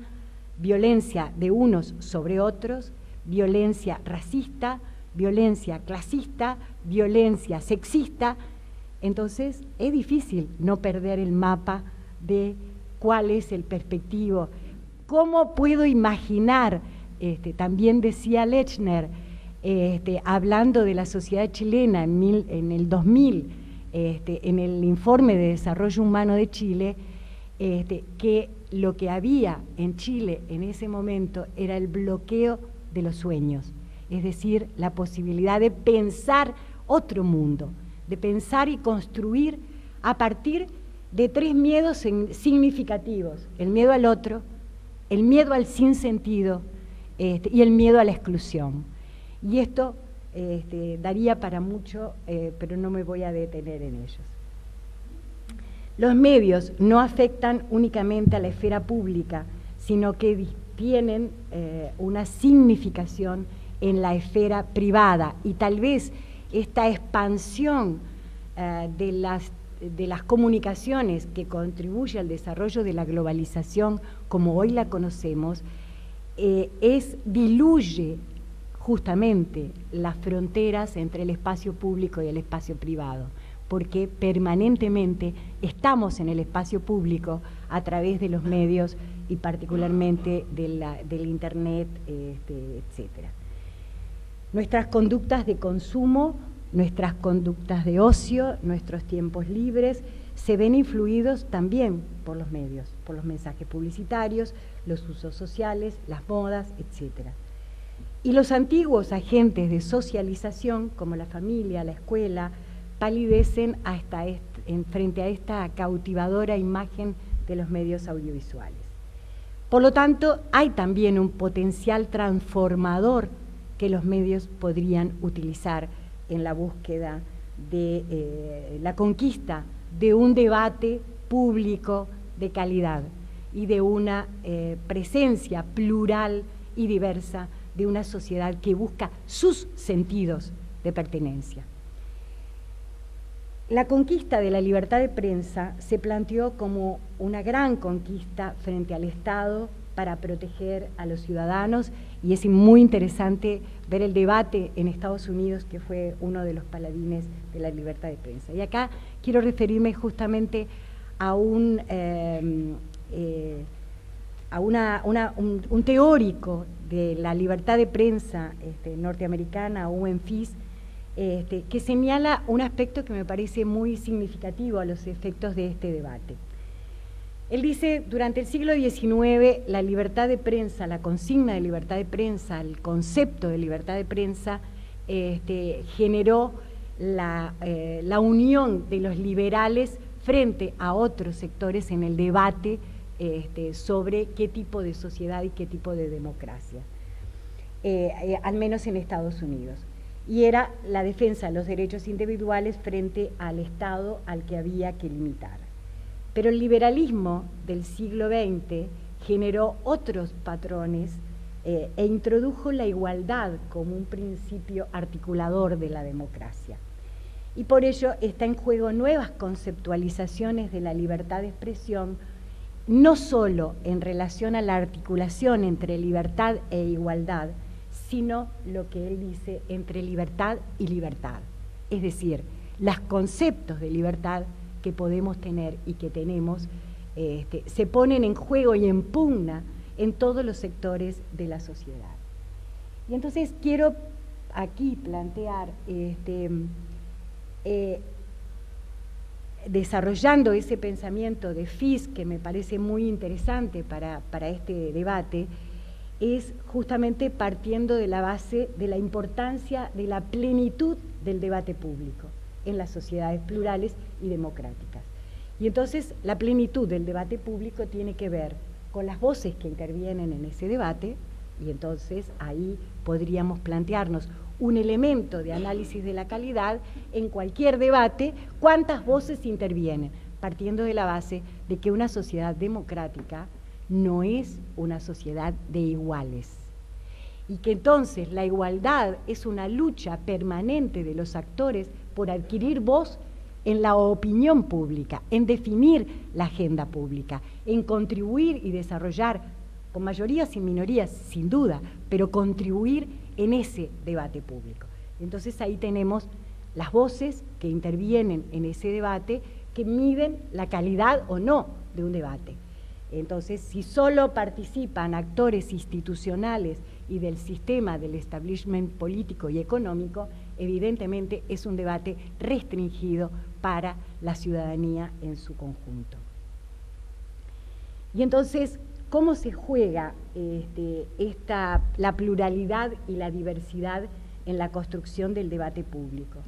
violencia de unos sobre otros, violencia racista, violencia clasista, violencia sexista. Entonces es difícil no perder el mapa de cuál es el perspectivo. ¿Cómo puedo imaginar? Este, también decía Lechner, este, hablando de la sociedad chilena en, el 2000, este, en el informe de desarrollo humano de Chile, este, que lo que había en Chile en ese momento era el bloqueo de los sueños, es decir, la posibilidad de pensar otro mundo, de pensar y construir a partir de tres miedos significativos, el miedo al otro, el miedo al sinsentido este, y el miedo a la exclusión. Y esto este, daría para mucho, eh, pero no me voy a detener en ellos. Los medios no afectan únicamente a la esfera pública, sino que tienen eh, una significación en la esfera privada. Y tal vez esta expansión eh, de, las, de las comunicaciones que contribuye al desarrollo de la globalización como hoy la conocemos, es, diluye justamente las fronteras entre el espacio público y el espacio privado, porque permanentemente estamos en el espacio público a través de los medios y particularmente del Internet, este, etc. Nuestras conductas de consumo, nuestras conductas de ocio, nuestros tiempos libres, se ven influidos también por los medios, por los mensajes publicitarios, los usos sociales, las modas, etcétera. Y los antiguos agentes de socialización, como la familia, la escuela, palidecen hasta en frente a esta cautivadora imagen de los medios audiovisuales. Por lo tanto, hay también un potencial transformador que los medios podrían utilizar en la búsqueda de eh, la conquista de un debate público de calidad y de una eh, presencia plural y diversa de una sociedad que busca sus sentidos de pertenencia. La conquista de la libertad de prensa se planteó como una gran conquista frente al Estado para proteger a los ciudadanos y es muy interesante ver el debate en Estados Unidos que fue uno de los paladines de la libertad de prensa. Y acá quiero referirme justamente a un, em, eh, a un, teórico de la libertad de prensa este, norteamericana, Owen Fis, este, que señala un aspecto que me parece muy significativo a los efectos de este debate. Él dice, durante el siglo XIX, la libertad de prensa, la consigna de libertad de prensa, el concepto de libertad de prensa, este, generó la, eh, la, unión de los liberales frente a otros sectores en el debate este, sobre qué tipo de sociedad y qué tipo de democracia, eh, eh, al menos en Estados Unidos y era la defensa de los derechos individuales frente al Estado al que había que limitar. Pero el liberalismo del siglo XX generó otros patrones eh, e introdujo la igualdad como un principio articulador de la democracia. Y por ello está en juego nuevas conceptualizaciones de la libertad de expresión, no solo en relación a la articulación entre libertad e igualdad, sino lo que él dice entre libertad y libertad. Es decir, los conceptos de libertad que podemos tener y que tenemos este, se ponen en juego y en pugna en todos los sectores de la sociedad. Y entonces quiero aquí plantear, este, eh, desarrollando ese pensamiento de FIS que me parece muy interesante para, para este debate, es justamente partiendo de la base de la importancia de la plenitud del debate público en las sociedades plurales y democráticas. Y entonces la plenitud del debate público tiene que ver con las voces que intervienen en ese debate y entonces ahí podríamos plantearnos un elemento de análisis de la calidad en cualquier debate, cuántas voces intervienen, partiendo de la base de que una sociedad democrática no es una sociedad de iguales. Y que entonces la igualdad es una lucha permanente de los actores por adquirir voz en la opinión pública, en definir la agenda pública, en contribuir y desarrollar, con mayorías y minorías, sin duda, pero contribuir en ese debate público. Entonces ahí tenemos las voces que intervienen en ese debate que miden la calidad o no de un debate. Entonces, si solo participan actores institucionales y del sistema del establishment político y económico, evidentemente es un debate restringido para la ciudadanía en su conjunto. Y entonces, ¿cómo se juega este, esta, la pluralidad y la diversidad en la construcción del debate público?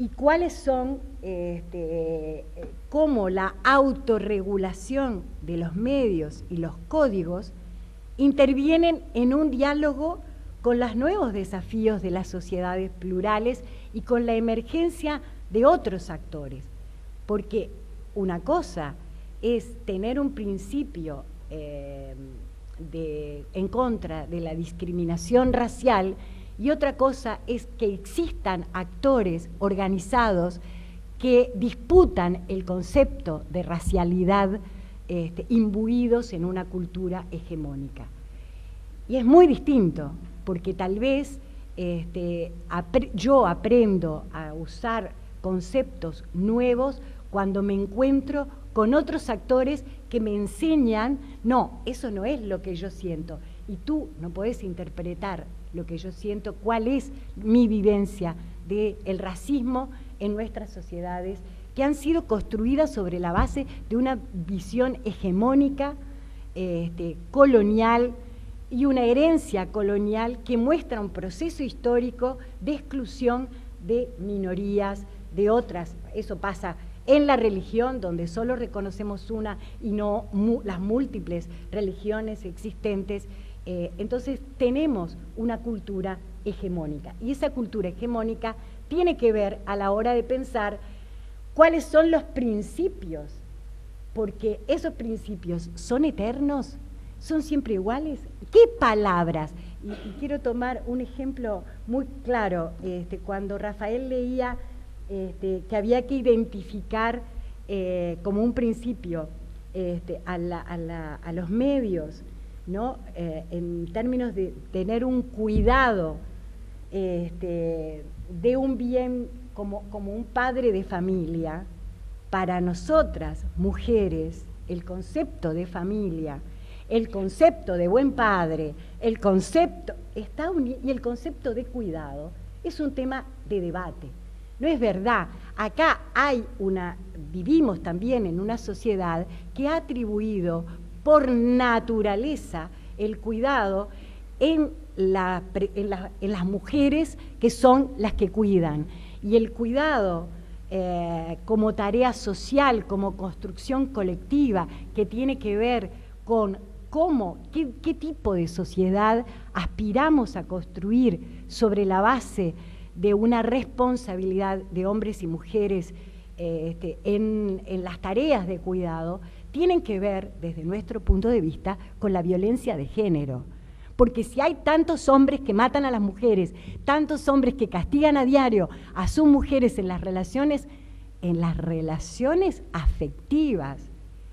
Y cuáles son, este, cómo la autorregulación de los medios y los códigos intervienen en un diálogo con los nuevos desafíos de las sociedades plurales y con la emergencia de otros actores. Porque una cosa es tener un principio eh, en contra de la discriminación racial y otra cosa es que existan actores organizados que disputan el concepto de racialidad este, imbuidos en una cultura hegemónica. Y es muy distinto, porque tal vez este, yo aprendo a usar conceptos nuevos cuando me encuentro con otros actores que me enseñan, no, eso no es lo que yo siento, y tú no puedes interpretar lo que yo siento, cuál es mi vivencia del racismo en nuestras sociedades que han sido construidas sobre la base de una visión hegemónica, este, colonial y una herencia colonial que muestra un proceso histórico de exclusión de minorías, de otras. Eso pasa en la religión, donde solo reconocemos una y no las múltiples religiones existentes eh, entonces tenemos una cultura hegemónica y esa cultura hegemónica tiene que ver a la hora de pensar cuáles son los principios, porque esos principios son eternos, son siempre iguales. ¿Qué palabras? Y, quiero tomar un ejemplo muy claro, este, cuando Rafael leía este, que había que identificar eh, como un principio este, a, los medios, ¿no? Eh, en términos de tener un cuidado este, de un bien como, como un padre de familia, para nosotras, mujeres, el concepto de familia, el concepto de buen padre, el concepto y el concepto de cuidado es un tema de debate. No es verdad. Acá hay una, vivimos también en una sociedad que ha atribuido por naturaleza el cuidado en, las mujeres que son las que cuidan. Y el cuidado eh, como tarea social, como construcción colectiva, que tiene que ver con cómo, qué, tipo de sociedad aspiramos a construir sobre la base de una responsabilidad de hombres y mujeres eh, este, en, las tareas de cuidado, tienen que ver, desde nuestro punto de vista, con la violencia de género. Porque si hay tantos hombres que matan a las mujeres, tantos hombres que castigan a diario a sus mujeres en las relaciones, en las relaciones afectivas,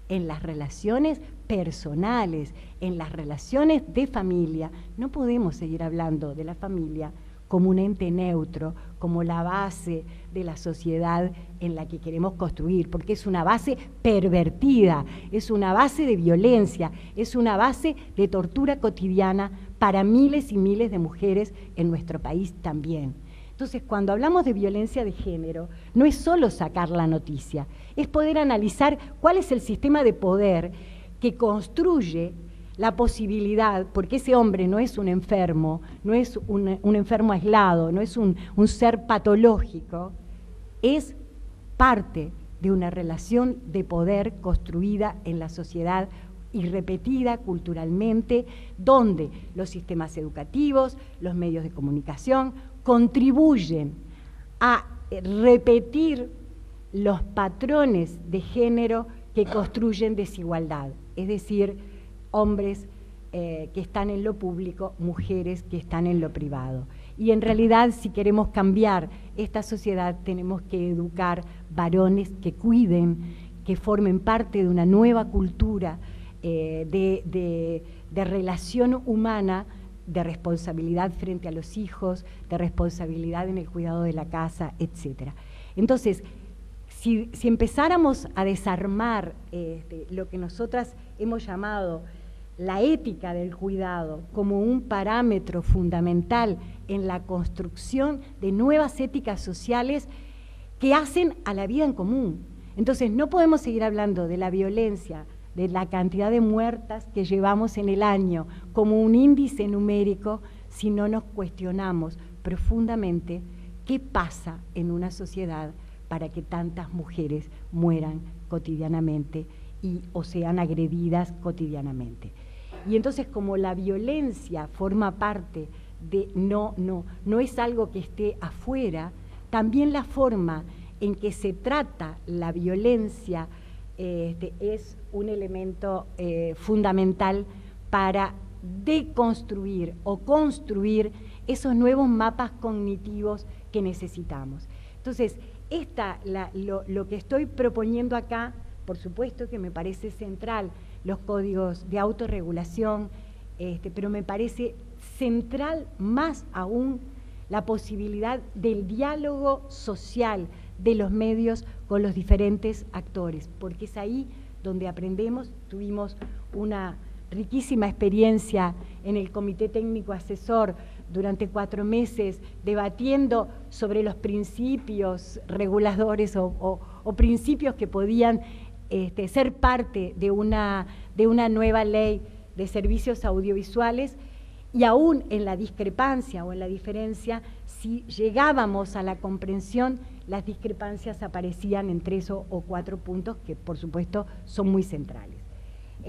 en las relaciones personales, en las relaciones de familia, no podemos seguir hablando de la familia como un ente neutro, como la base de la sociedad en la que queremos construir, porque es una base pervertida, es una base de violencia, es una base de tortura cotidiana para miles y miles de mujeres en nuestro país también. Entonces, cuando hablamos de violencia de género, no es solo sacar la noticia, es poder analizar cuál es el sistema de poder que construye la posibilidad, porque ese hombre no es un enfermo, no es un, enfermo aislado, no es un, ser patológico, es parte de una relación de poder construida en la sociedad y repetida culturalmente, donde los sistemas educativos, los medios de comunicación contribuyen a repetir los patrones de género que construyen desigualdad, es decir, hombres eh, que están en lo público, mujeres que están en lo privado. Y en realidad, si queremos cambiar esta sociedad, tenemos que educar varones que cuiden, que formen parte de una nueva cultura eh, de, de relación humana, de responsabilidad frente a los hijos, de responsabilidad en el cuidado de la casa, etc. Entonces, si, empezáramos a desarmar este, lo que nosotras hemos llamado la ética del cuidado como un parámetro fundamental en la construcción de nuevas éticas sociales que hacen a la vida en común. Entonces, no podemos seguir hablando de la violencia, de la cantidad de muertas que llevamos en el año como un índice numérico si no nos cuestionamos profundamente qué pasa en una sociedad para que tantas mujeres mueran cotidianamente y o sean agredidas cotidianamente. Y entonces como la violencia forma parte de no, no, no es algo que esté afuera, también la forma en que se trata la violencia este, es un elemento eh, fundamental para deconstruir o construir esos nuevos mapas cognitivos que necesitamos. Entonces, esta, lo, que estoy proponiendo acá, por supuesto que me parece central los códigos de autorregulación, este, pero me parece central más aún la posibilidad del diálogo social de los medios con los diferentes actores, porque es ahí donde aprendemos, tuvimos una riquísima experiencia en el Comité Técnico Asesor durante cuatro meses debatiendo sobre los principios reguladores o, principios que podían este, ser parte de una, de una nueva ley de servicios audiovisuales y aún en la discrepancia o en la diferencia, si llegábamos a la comprensión, las discrepancias aparecían en tres o, cuatro puntos que por supuesto son muy centrales.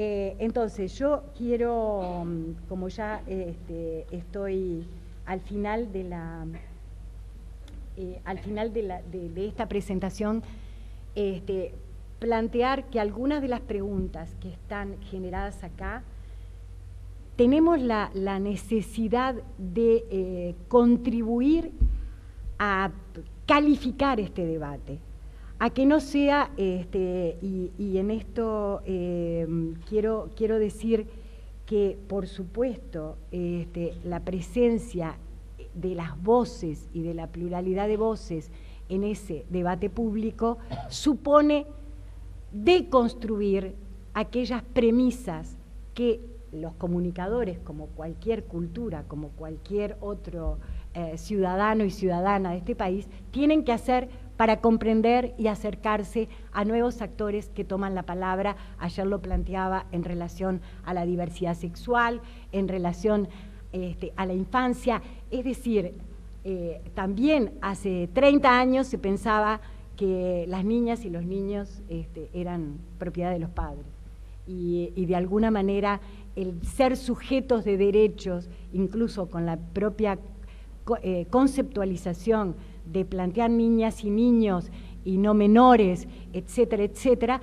Eh, entonces, yo quiero, mm, como ya este, estoy al final de la eh, al final de, esta presentación, este, plantear que algunas de las preguntas que están generadas acá, tenemos la, necesidad de eh, contribuir a calificar este debate, a que no sea, este, y, en esto em, quiero, quiero decir que por supuesto este, la presencia de las voces y de la pluralidad de voces en ese debate público supone deconstruir aquellas premisas que los comunicadores, como cualquier cultura, como cualquier otro eh, ciudadano y ciudadana de este país, tienen que hacer para comprender y acercarse a nuevos actores que toman la palabra. Ayer lo planteaba en relación a la diversidad sexual, en relación este, a la infancia. Es decir, eh, también hace 30 años se pensaba que las niñas y los niños este, eran propiedad de los padres. Y, de alguna manera el ser sujetos de derechos, incluso con la propia eh, conceptualización de plantear niñas y niños y no menores, etcétera, etcétera,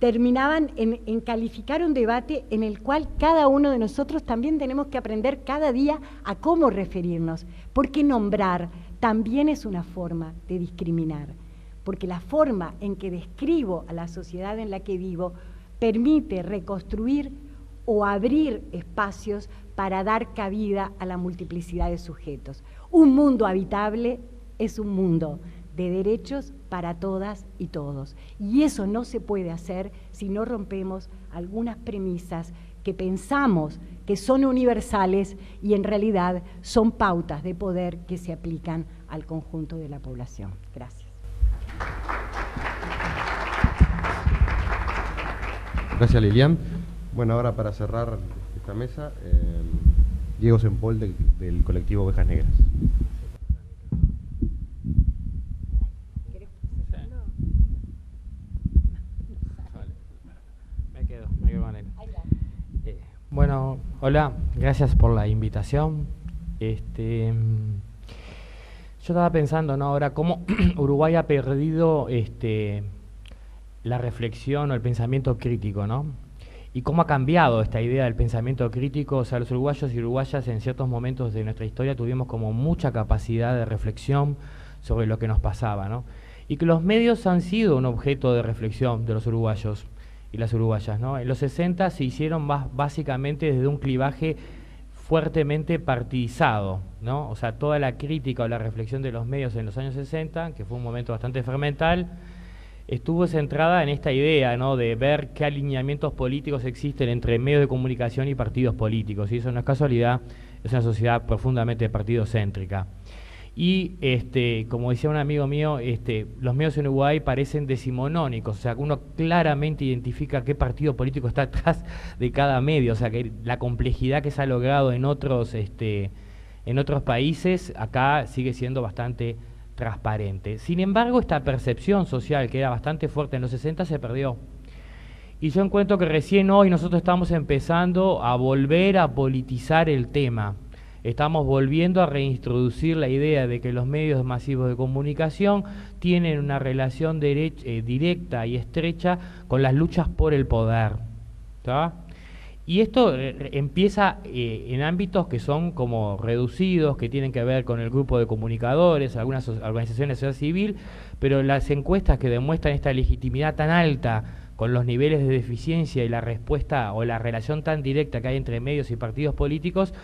terminaban en, calificar un debate en el cual cada uno de nosotros también tenemos que aprender cada día a cómo referirnos, porque nombrar también es una forma de discriminar, porque la forma en que describo a la sociedad en la que vivo permite reconstruir o abrir espacios para dar cabida a la multiplicidad de sujetos. Un mundo habitable es un mundo de derechos para todas y todos. Y eso no se puede hacer si no rompemos algunas premisas que pensamos que son universales y en realidad son pautas de poder que se aplican al conjunto de la población. Gracias. Gracias Lilian. Bueno, ahora para cerrar esta mesa, eh, Diego Sempol del colectivo Ovejas Negras. Bueno, hola, gracias por la invitación. Este, yo estaba pensando ¿no? ahora cómo <clears throat> Uruguay ha perdido este, la reflexión o el pensamiento crítico, ¿no? Y cómo ha cambiado esta idea del pensamiento crítico. O sea, los uruguayos y uruguayas en ciertos momentos de nuestra historia tuvimos como mucha capacidad de reflexión sobre lo que nos pasaba, ¿no? Y que los medios han sido un objeto de reflexión de los uruguayos y las uruguayas. ¿no? En los 60 se hicieron más básicamente desde un clivaje fuertemente partidizado, ¿no? O sea, toda la crítica o la reflexión de los medios en los años 60, que fue un momento bastante fermental, estuvo centrada en esta idea, ¿no? De ver qué alineamientos políticos existen entre medios de comunicación y partidos políticos. Y eso no es casualidad, es una sociedad profundamente partidocéntrica. Y este, como decía un amigo mío, este, los medios en Uruguay parecen decimonónicos, o sea, uno claramente identifica qué partido político está <laughs> atrás de cada medio, o sea, que la complejidad que se ha logrado en otros, este, en otros países, acá sigue siendo bastante transparente. Sin embargo, esta percepción social que era bastante fuerte en los 60 se perdió. Y yo encuentro que recién hoy nosotros estamos empezando a volver a politizar el tema estamos volviendo a reintroducir la idea de que los medios masivos de comunicación tienen una relación eh, directa y estrecha con las luchas por el poder. Y esto eh, empieza eh, en ámbitos que son como reducidos, que tienen que ver con el grupo de comunicadores, algunas organizaciones de sociedad civil, pero las encuestas que demuestran esta legitimidad tan alta con los niveles de deficiencia y la respuesta o la relación tan directa que hay entre medios y partidos políticos,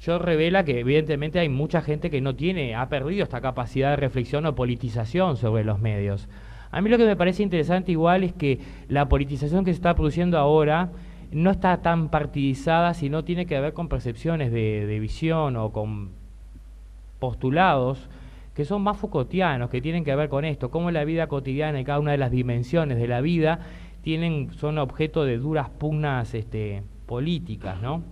yo revela que evidentemente hay mucha gente que no tiene, ha perdido esta capacidad de reflexión o politización sobre los medios. A mí lo que me parece interesante igual es que la politización que se está produciendo ahora no está tan partidizada, sino tiene que ver con percepciones de, visión o con postulados que son más Foucaultianos, que tienen que ver con esto, cómo la vida cotidiana y cada una de las dimensiones de la vida tienen, son objeto de duras pugnas este, políticas, ¿no?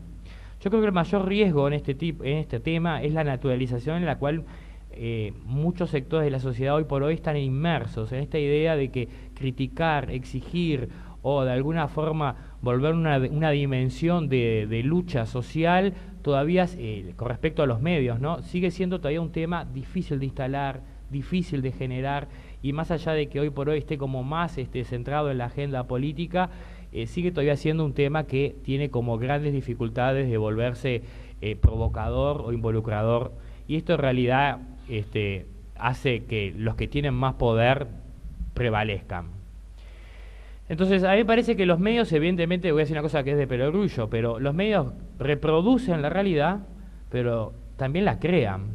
Yo creo que el mayor riesgo en este, tipo, en este tema es la naturalización en la cual eh, muchos sectores de la sociedad hoy por hoy están inmersos en esta idea de que criticar, exigir o de alguna forma volver una, una dimensión de, lucha social todavía eh, con respecto a los medios, ¿no? Sigue siendo todavía un tema difícil de instalar, difícil de generar y más allá de que hoy por hoy esté como más este, centrado en la agenda política, eh, sigue todavía siendo un tema que tiene como grandes dificultades de volverse eh, provocador o involucrador. Y esto en realidad este, hace que los que tienen más poder prevalezcan. Entonces, a mí me parece que los medios, evidentemente, voy a decir una cosa que es de perogrullo, pero los medios reproducen la realidad, pero también la crean.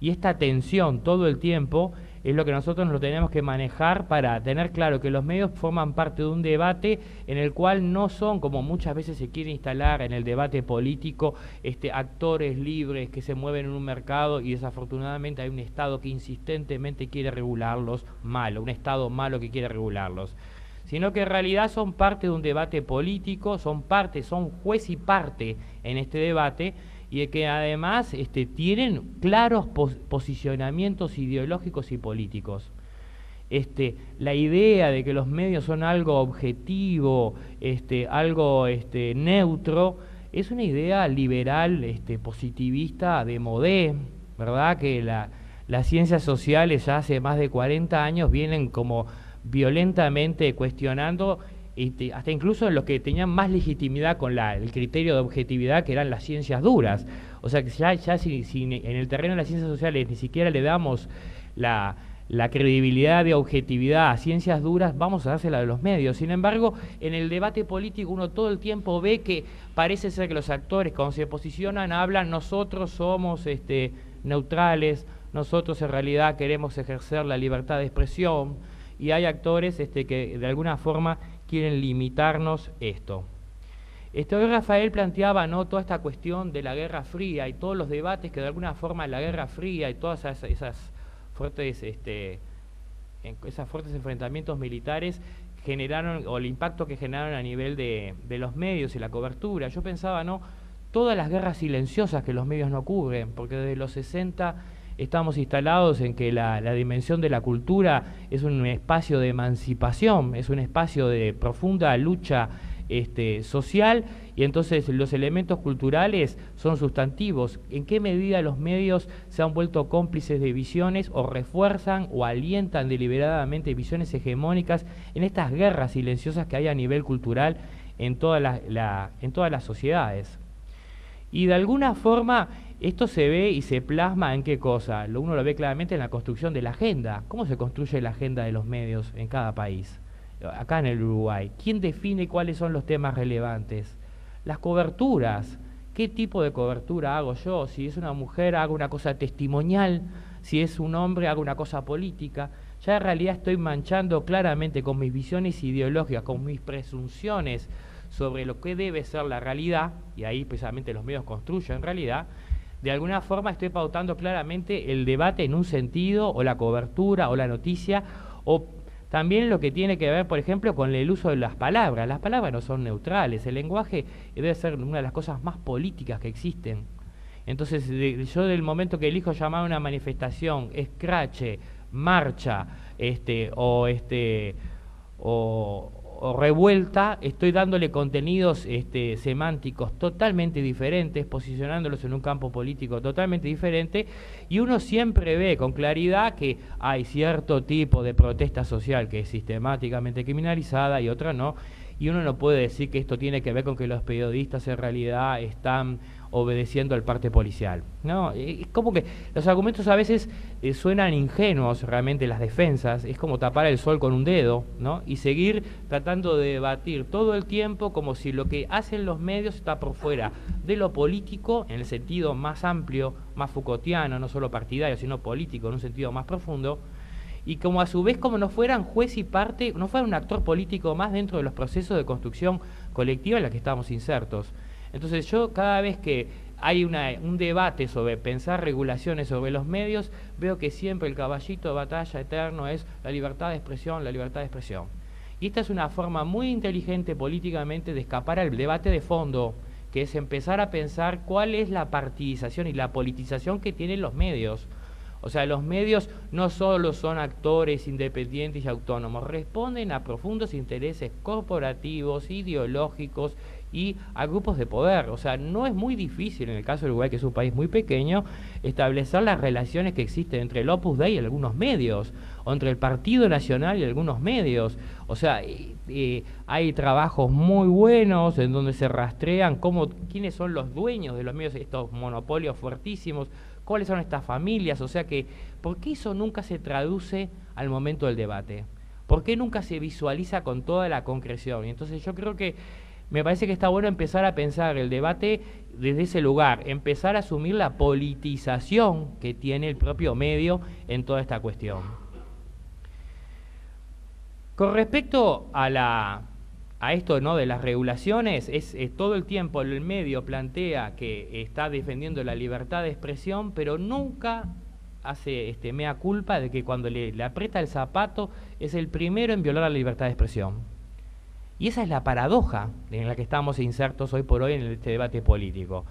Y esta tensión todo el tiempo es lo que nosotros nos lo tenemos que manejar para tener claro que los medios forman parte de un debate en el cual no son, como muchas veces se quiere instalar en el debate político, este, actores libres que se mueven en un mercado y desafortunadamente hay un Estado que insistentemente quiere regularlos malo, un Estado malo que quiere regularlos sino que en realidad son parte de un debate político, son parte, son juez y parte en este debate, y que además este, tienen claros posicionamientos ideológicos y políticos. Este, la idea de que los medios son algo objetivo, este, algo este, neutro, es una idea liberal, este, positivista de modé, ¿verdad? Que la, las ciencias sociales hace más de 40 años vienen como violentamente cuestionando hasta incluso los que tenían más legitimidad con la, el criterio de objetividad, que eran las ciencias duras. O sea que ya, si, en el terreno de las ciencias sociales ni siquiera le damos la, la credibilidad de objetividad a ciencias duras, vamos a dársela de los medios. Sin embargo, en el debate político uno todo el tiempo ve que parece ser que los actores cuando se posicionan hablan nosotros somos este, neutrales, nosotros en realidad queremos ejercer la libertad de expresión y hay actores este, que de alguna forma quieren limitarnos esto. Este, Rafael planteaba ¿no? toda esta cuestión de la Guerra Fría y todos los debates que de alguna forma la Guerra Fría y todas esas, fuertes, este, esos fuertes enfrentamientos militares generaron, o el impacto que generaron a nivel de, de, los medios y la cobertura. Yo pensaba, ¿no? Todas las guerras silenciosas que los medios no cubren, porque desde los 60 estamos instalados en que la, dimensión de la cultura es un espacio de emancipación, es un espacio de profunda lucha este, social y entonces los elementos culturales son sustantivos. ¿En qué medida los medios se han vuelto cómplices de visiones o refuerzan o alientan deliberadamente visiones hegemónicas en estas guerras silenciosas que hay a nivel cultural en, en todas las sociedades? Y de alguna forma esto se ve y se plasma en qué cosa. Lo uno lo ve claramente en la construcción de la agenda. ¿Cómo se construye la agenda de los medios en cada país? Acá en el Uruguay. ¿Quién define cuáles son los temas relevantes? Las coberturas. ¿Qué tipo de cobertura hago yo? Si es una mujer, hago una cosa testimonial. Si es un hombre, hago una cosa política. Ya en realidad estoy manchando claramente con mis visiones ideológicas, con mis presunciones sobre lo que debe ser la realidad, y ahí precisamente los medios construyen realidad, de alguna forma estoy pautando claramente el debate en un sentido, o la cobertura, o la noticia, o también lo que tiene que ver, por ejemplo, con el uso de las palabras. Las palabras no son neutrales, el lenguaje debe ser una de las cosas más políticas que existen. Entonces, yo del momento que elijo llamar a una manifestación, escrache, marcha, este, o este, o, o revuelta, estoy dándole contenidos este, semánticos totalmente diferentes, posicionándolos en un campo político totalmente diferente, y uno siempre ve con claridad que hay cierto tipo de protesta social que es sistemáticamente criminalizada y otra no, y uno no puede decir que esto tiene que ver con que los periodistas en realidad están obedeciendo al parte policial. No, es como que los argumentos a veces eh, suenan ingenuos realmente las defensas, es como tapar el sol con un dedo, ¿no? Y seguir tratando de debatir todo el tiempo como si lo que hacen los medios está por fuera de lo político en el sentido más amplio, más Foucaultiano, no solo partidario, sino político en un sentido más profundo y como a su vez como no fueran juez y parte, no fueran un actor político más dentro de los procesos de construcción colectiva en la que estamos insertos. Entonces yo cada vez que hay un debate sobre pensar regulaciones sobre los medios, veo que siempre el caballito de batalla eterno es la libertad de expresión, la libertad de expresión. Y esta es una forma muy inteligente políticamente de escapar al debate de fondo, que es empezar a pensar cuál es la partidización y la politización que tienen los medios. O sea, los medios no solo son actores independientes y autónomos, responden a profundos intereses corporativos, ideológicos y a grupos de poder. O sea, no es muy difícil en el caso de Uruguay, que es un país muy pequeño, establecer las relaciones que existen entre el Opus Dei y algunos medios, o entre el Partido Nacional y algunos medios. O sea, hay trabajos muy buenos en donde se rastrean cómo, quiénes son los dueños de los medios, estos monopolios fuertísimos, cuáles son estas familias. O sea que, ¿por qué eso nunca se traduce al momento del debate? ¿Por qué nunca se visualiza con toda la concreción? Y entonces yo creo que me parece que está bueno empezar a pensar el debate desde ese lugar, empezar a asumir la politización que tiene el propio medio en toda esta cuestión. Con respecto a, la, a esto ¿no? de las regulaciones, es, todo el tiempo el medio plantea que está defendiendo la libertad de expresión, pero nunca hace este, mea culpa de que cuando le aprieta el zapato es el primero en violar la libertad de expresión. Y esa es la paradoja en la que estamos insertos hoy por hoy en este debate político.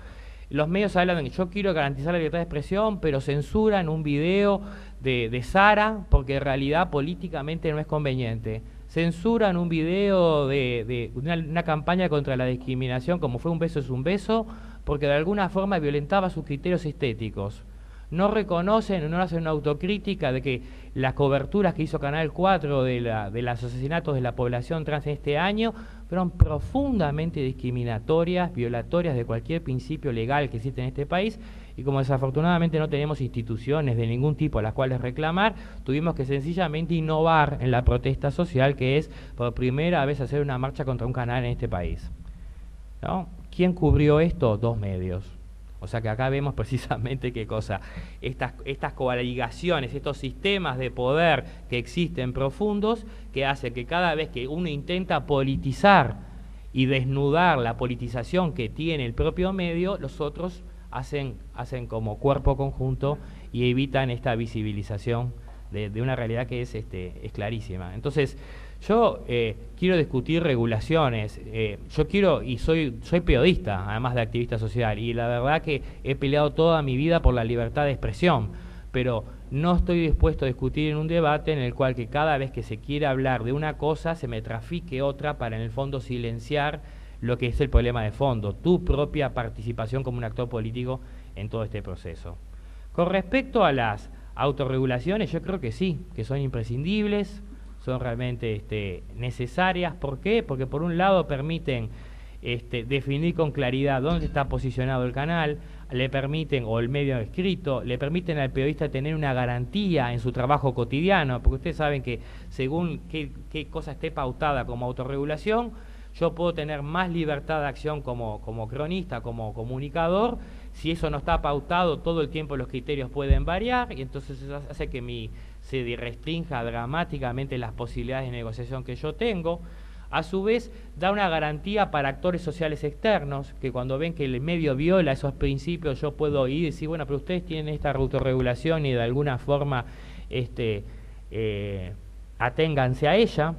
Los medios hablan de que yo quiero garantizar la libertad de expresión, pero censuran un video de, Sara porque en realidad políticamente no es conveniente. Censuran un video de, una, campaña contra la discriminación como fue Un beso es un beso porque de alguna forma violentaba sus criterios estéticos. No reconocen, no hacen una autocrítica de que las coberturas que hizo Canal 4 de, la, de los asesinatos de la población trans en este año fueron profundamente discriminatorias, violatorias de cualquier principio legal que existe en este país y como desafortunadamente no tenemos instituciones de ningún tipo a las cuales reclamar, tuvimos que sencillamente innovar en la protesta social que es por primera vez hacer una marcha contra un canal en este país. ¿No? ¿Quién cubrió esto? Dos medios. O sea que acá vemos <laughs> precisamente qué cosa, estas, estas coaligaciones, estos sistemas de poder que existen profundos, que hace que cada vez que uno intenta politizar y desnudar la politización que tiene el propio medio, los otros hacen, hacen como cuerpo conjunto y evitan esta visibilización de, una realidad que es, este, es clarísima. Entonces, yo eh, quiero discutir regulaciones, eh, yo quiero, y soy, soy periodista, además de activista social, y la verdad que he peleado toda mi vida por la libertad de expresión, pero no estoy dispuesto a discutir en un debate en el cual que cada vez que se quiere hablar de una cosa se me trafique otra para en el fondo silenciar lo que es el problema de fondo, tu propia participación como un actor político en todo este proceso. Con respecto a las autorregulaciones, yo creo que sí, que son imprescindibles, son realmente este, necesarias. ¿Por qué? Porque por un lado permiten este, definir con claridad dónde está posicionado el canal, le permiten, o el medio escrito, le permiten al periodista tener una garantía en su trabajo cotidiano, porque ustedes saben que según qué, qué cosa esté pautada como autorregulación, yo puedo tener más libertad de acción como, cronista, como comunicador, si eso no está pautado, todo el tiempo los criterios pueden variar y entonces eso hace que mi se restrinja dramáticamente las posibilidades de negociación que yo tengo. A su vez, da una garantía para actores sociales externos, que cuando ven que el medio viola esos principios, yo puedo ir y decir, bueno, pero ustedes tienen esta autorregulación y de alguna forma este, eh, aténganse a ella.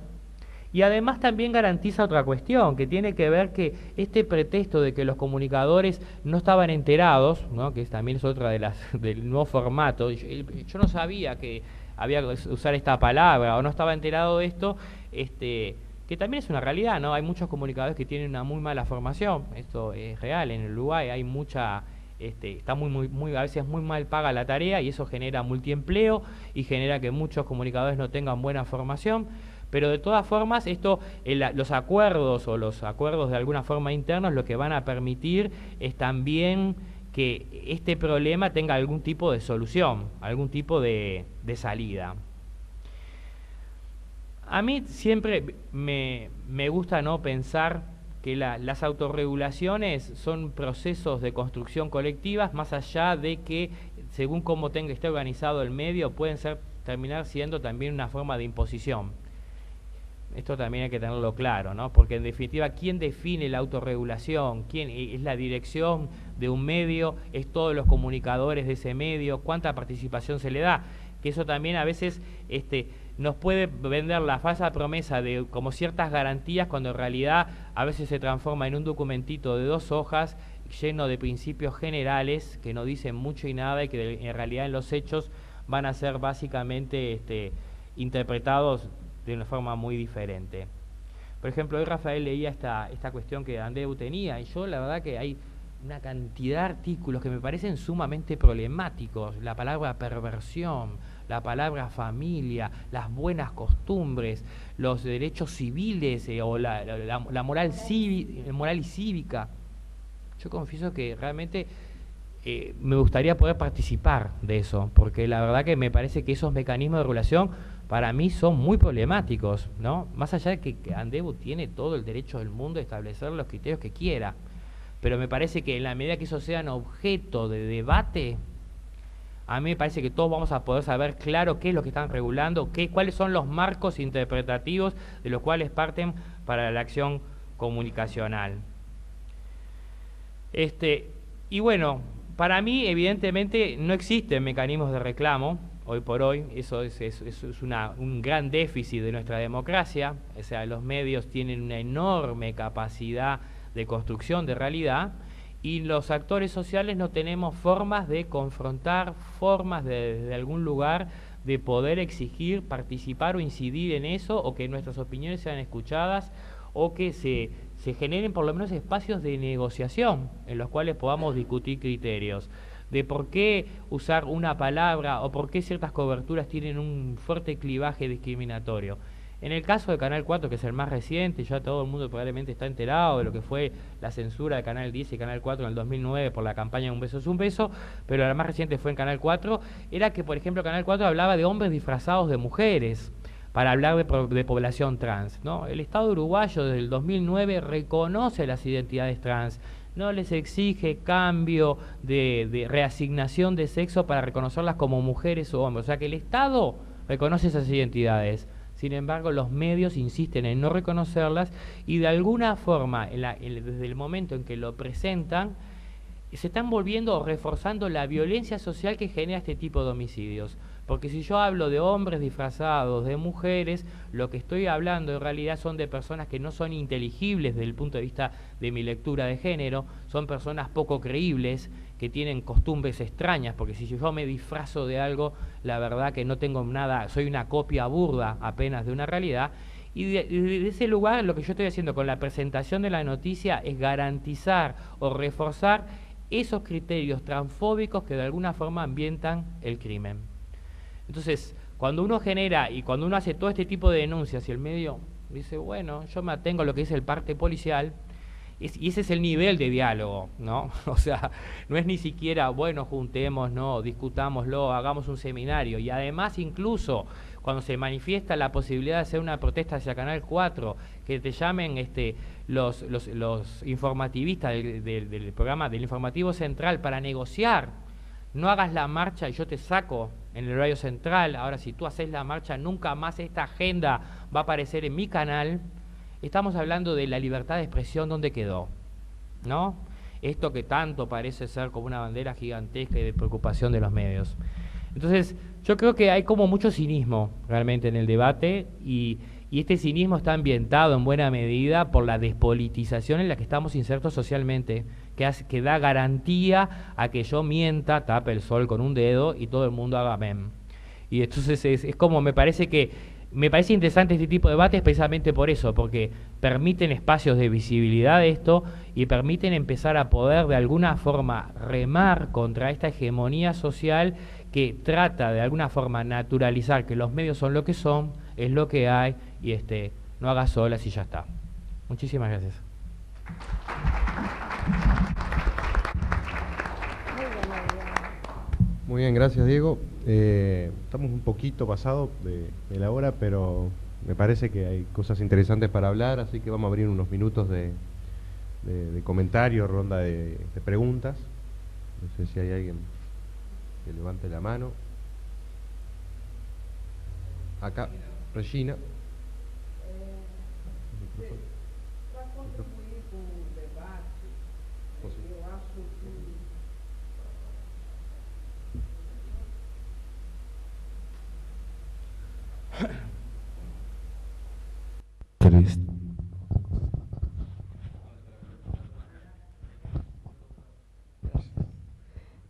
Y además también garantiza otra cuestión, que tiene que ver que este pretexto de que los comunicadores no estaban enterados, ¿no? que también es otra de las <laughs> del nuevo formato, yo no sabía que había que usar esta palabra o no estaba enterado de esto, este, que también es una realidad, ¿no? Hay muchos comunicadores que tienen una muy mala formación, esto es real, en Uruguay hay mucha, este, está muy, muy, muy, a veces muy mal paga la tarea y eso genera multiempleo y genera que muchos comunicadores no tengan buena formación. Pero de todas formas, esto, los acuerdos o los acuerdos de alguna forma internos lo que van a permitir es también que este problema tenga algún tipo de solución, algún tipo de, salida. A mí siempre me, gusta no pensar que las autorregulaciones son procesos de construcción colectivas, más allá de que, según cómo tenga esté organizado el medio, pueden ser, terminar siendo también una forma de imposición. Esto también hay que tenerlo claro, ¿no? Porque en definitiva, ¿quién define la autorregulación? ¿Quién es la dirección de un medio? ¿Es todos los comunicadores de ese medio? ¿Cuánta participación se le da? Que eso también a veces este, nos puede vender la falsa promesa de como ciertas garantías cuando en realidad a veces se transforma en un documentito de dos hojas lleno de principios generales que no dicen mucho y nada y que en realidad en los hechos van a ser básicamente este, interpretados de una forma muy diferente. Por ejemplo, hoy Rafael leía esta, esta cuestión que Andeu tenía y yo la verdad que hay una cantidad de artículos que me parecen sumamente problemáticos. La palabra perversión, la palabra familia, las buenas costumbres, los derechos civiles eh, o la, moral, moral y cívica. Yo confieso que realmente eh, me gustaría poder participar de eso, porque la verdad que me parece que esos mecanismos de regulación para mí son muy problemáticos, ¿no? Más allá de que Andebu tiene todo el derecho del mundo de establecer los criterios que quiera, pero me parece que en la medida que eso sean objeto de debate, a mí me parece que todos vamos a poder saber claro qué es lo que están regulando, qué, cuáles son los marcos interpretativos de los cuales parten para la acción comunicacional. Este, y bueno, para mí evidentemente no existen mecanismos de reclamo hoy por hoy, eso es, un gran déficit de nuestra democracia, o sea, los medios tienen una enorme capacidad de construcción de realidad, y los actores sociales no tenemos formas de confrontar, formas de, algún lugar de poder exigir, participar o incidir en eso, o que nuestras opiniones sean escuchadas, o que se, se generen por lo menos espacios de negociación en los cuales podamos discutir criterios de por qué usar una palabra o por qué ciertas coberturas tienen un fuerte clivaje discriminatorio. En el caso de Canal 4, que es el más reciente, ya todo el mundo probablemente está enterado de lo que fue la censura de Canal 10 y Canal 4 en el 2009 por la campaña Un beso es un beso, pero la más reciente fue en Canal 4, era que, por ejemplo, Canal 4 hablaba de hombres disfrazados de mujeres para hablar de, población trans. ¿no? El Estado uruguayo desde el 2009 reconoce las identidades trans, no les exige cambio de, de reasignación de sexo para reconocerlas como mujeres o hombres. O sea que el Estado reconoce esas identidades. Sin embargo, los medios insisten en no reconocerlas y de alguna forma, desde el momento en que lo presentan, se están volviendo o reforzando la violencia social que genera este tipo de homicidios. Porque si yo hablo de hombres disfrazados, de mujeres, lo que estoy hablando en realidad son de personas que no son inteligibles desde el punto de vista de mi lectura de género, son personas poco creíbles, que tienen costumbres extrañas, porque si yo me disfrazo de algo, la verdad que no tengo nada, soy una copia burda apenas de una realidad. Y de, ese lugar lo que yo estoy haciendo con la presentación de la noticia es garantizar o reforzar esos criterios transfóbicos que de alguna forma ambientan el crimen. Entonces, cuando uno genera y cuando uno hace todo este tipo de denuncias y el medio dice, bueno, yo me atengo a lo que es el parte policial, y ese es el nivel de diálogo, ¿no? <laughs> O sea, no es ni siquiera, bueno, juntemos, no, discutámoslo, hagamos un seminario. Y además, incluso cuando se manifiesta la posibilidad de hacer una protesta hacia Canal 4, que te llamen este, los, los informativistas del, programa del informativo central para negociar, no hagas la marcha y yo te saco en el horario central, ahora si tú haces la marcha, nunca más esta agenda va a aparecer en mi canal Estamos hablando de la libertad de expresión, ¿dónde quedó? ¿No? Esto que tanto parece ser como una bandera gigantesca y de preocupación de los medios. Entonces, yo creo que hay como mucho cinismo realmente en el debate y, este cinismo está ambientado en buena medida por la despolitización en la que estamos insertos socialmente, que, da garantía a que yo mienta, tape el sol con un dedo y todo el mundo haga mem. Y entonces es, como, me parece que me parece interesante este tipo de debates precisamente por eso, porque permiten espacios de visibilidad de esto y permiten empezar a poder de alguna forma remar contra esta hegemonía social que trata de alguna forma naturalizar que los medios son lo que son, es lo que hay y este no haga solas y ya está. Muchísimas gracias. Muy bien, gracias Diego. Eh, estamos un poquito pasados de, la hora, pero me parece que hay cosas interesantes para hablar, así que vamos a abrir unos minutos de, comentarios, ronda de, preguntas. No sé si hay alguien que levante la mano. Acá, Regina.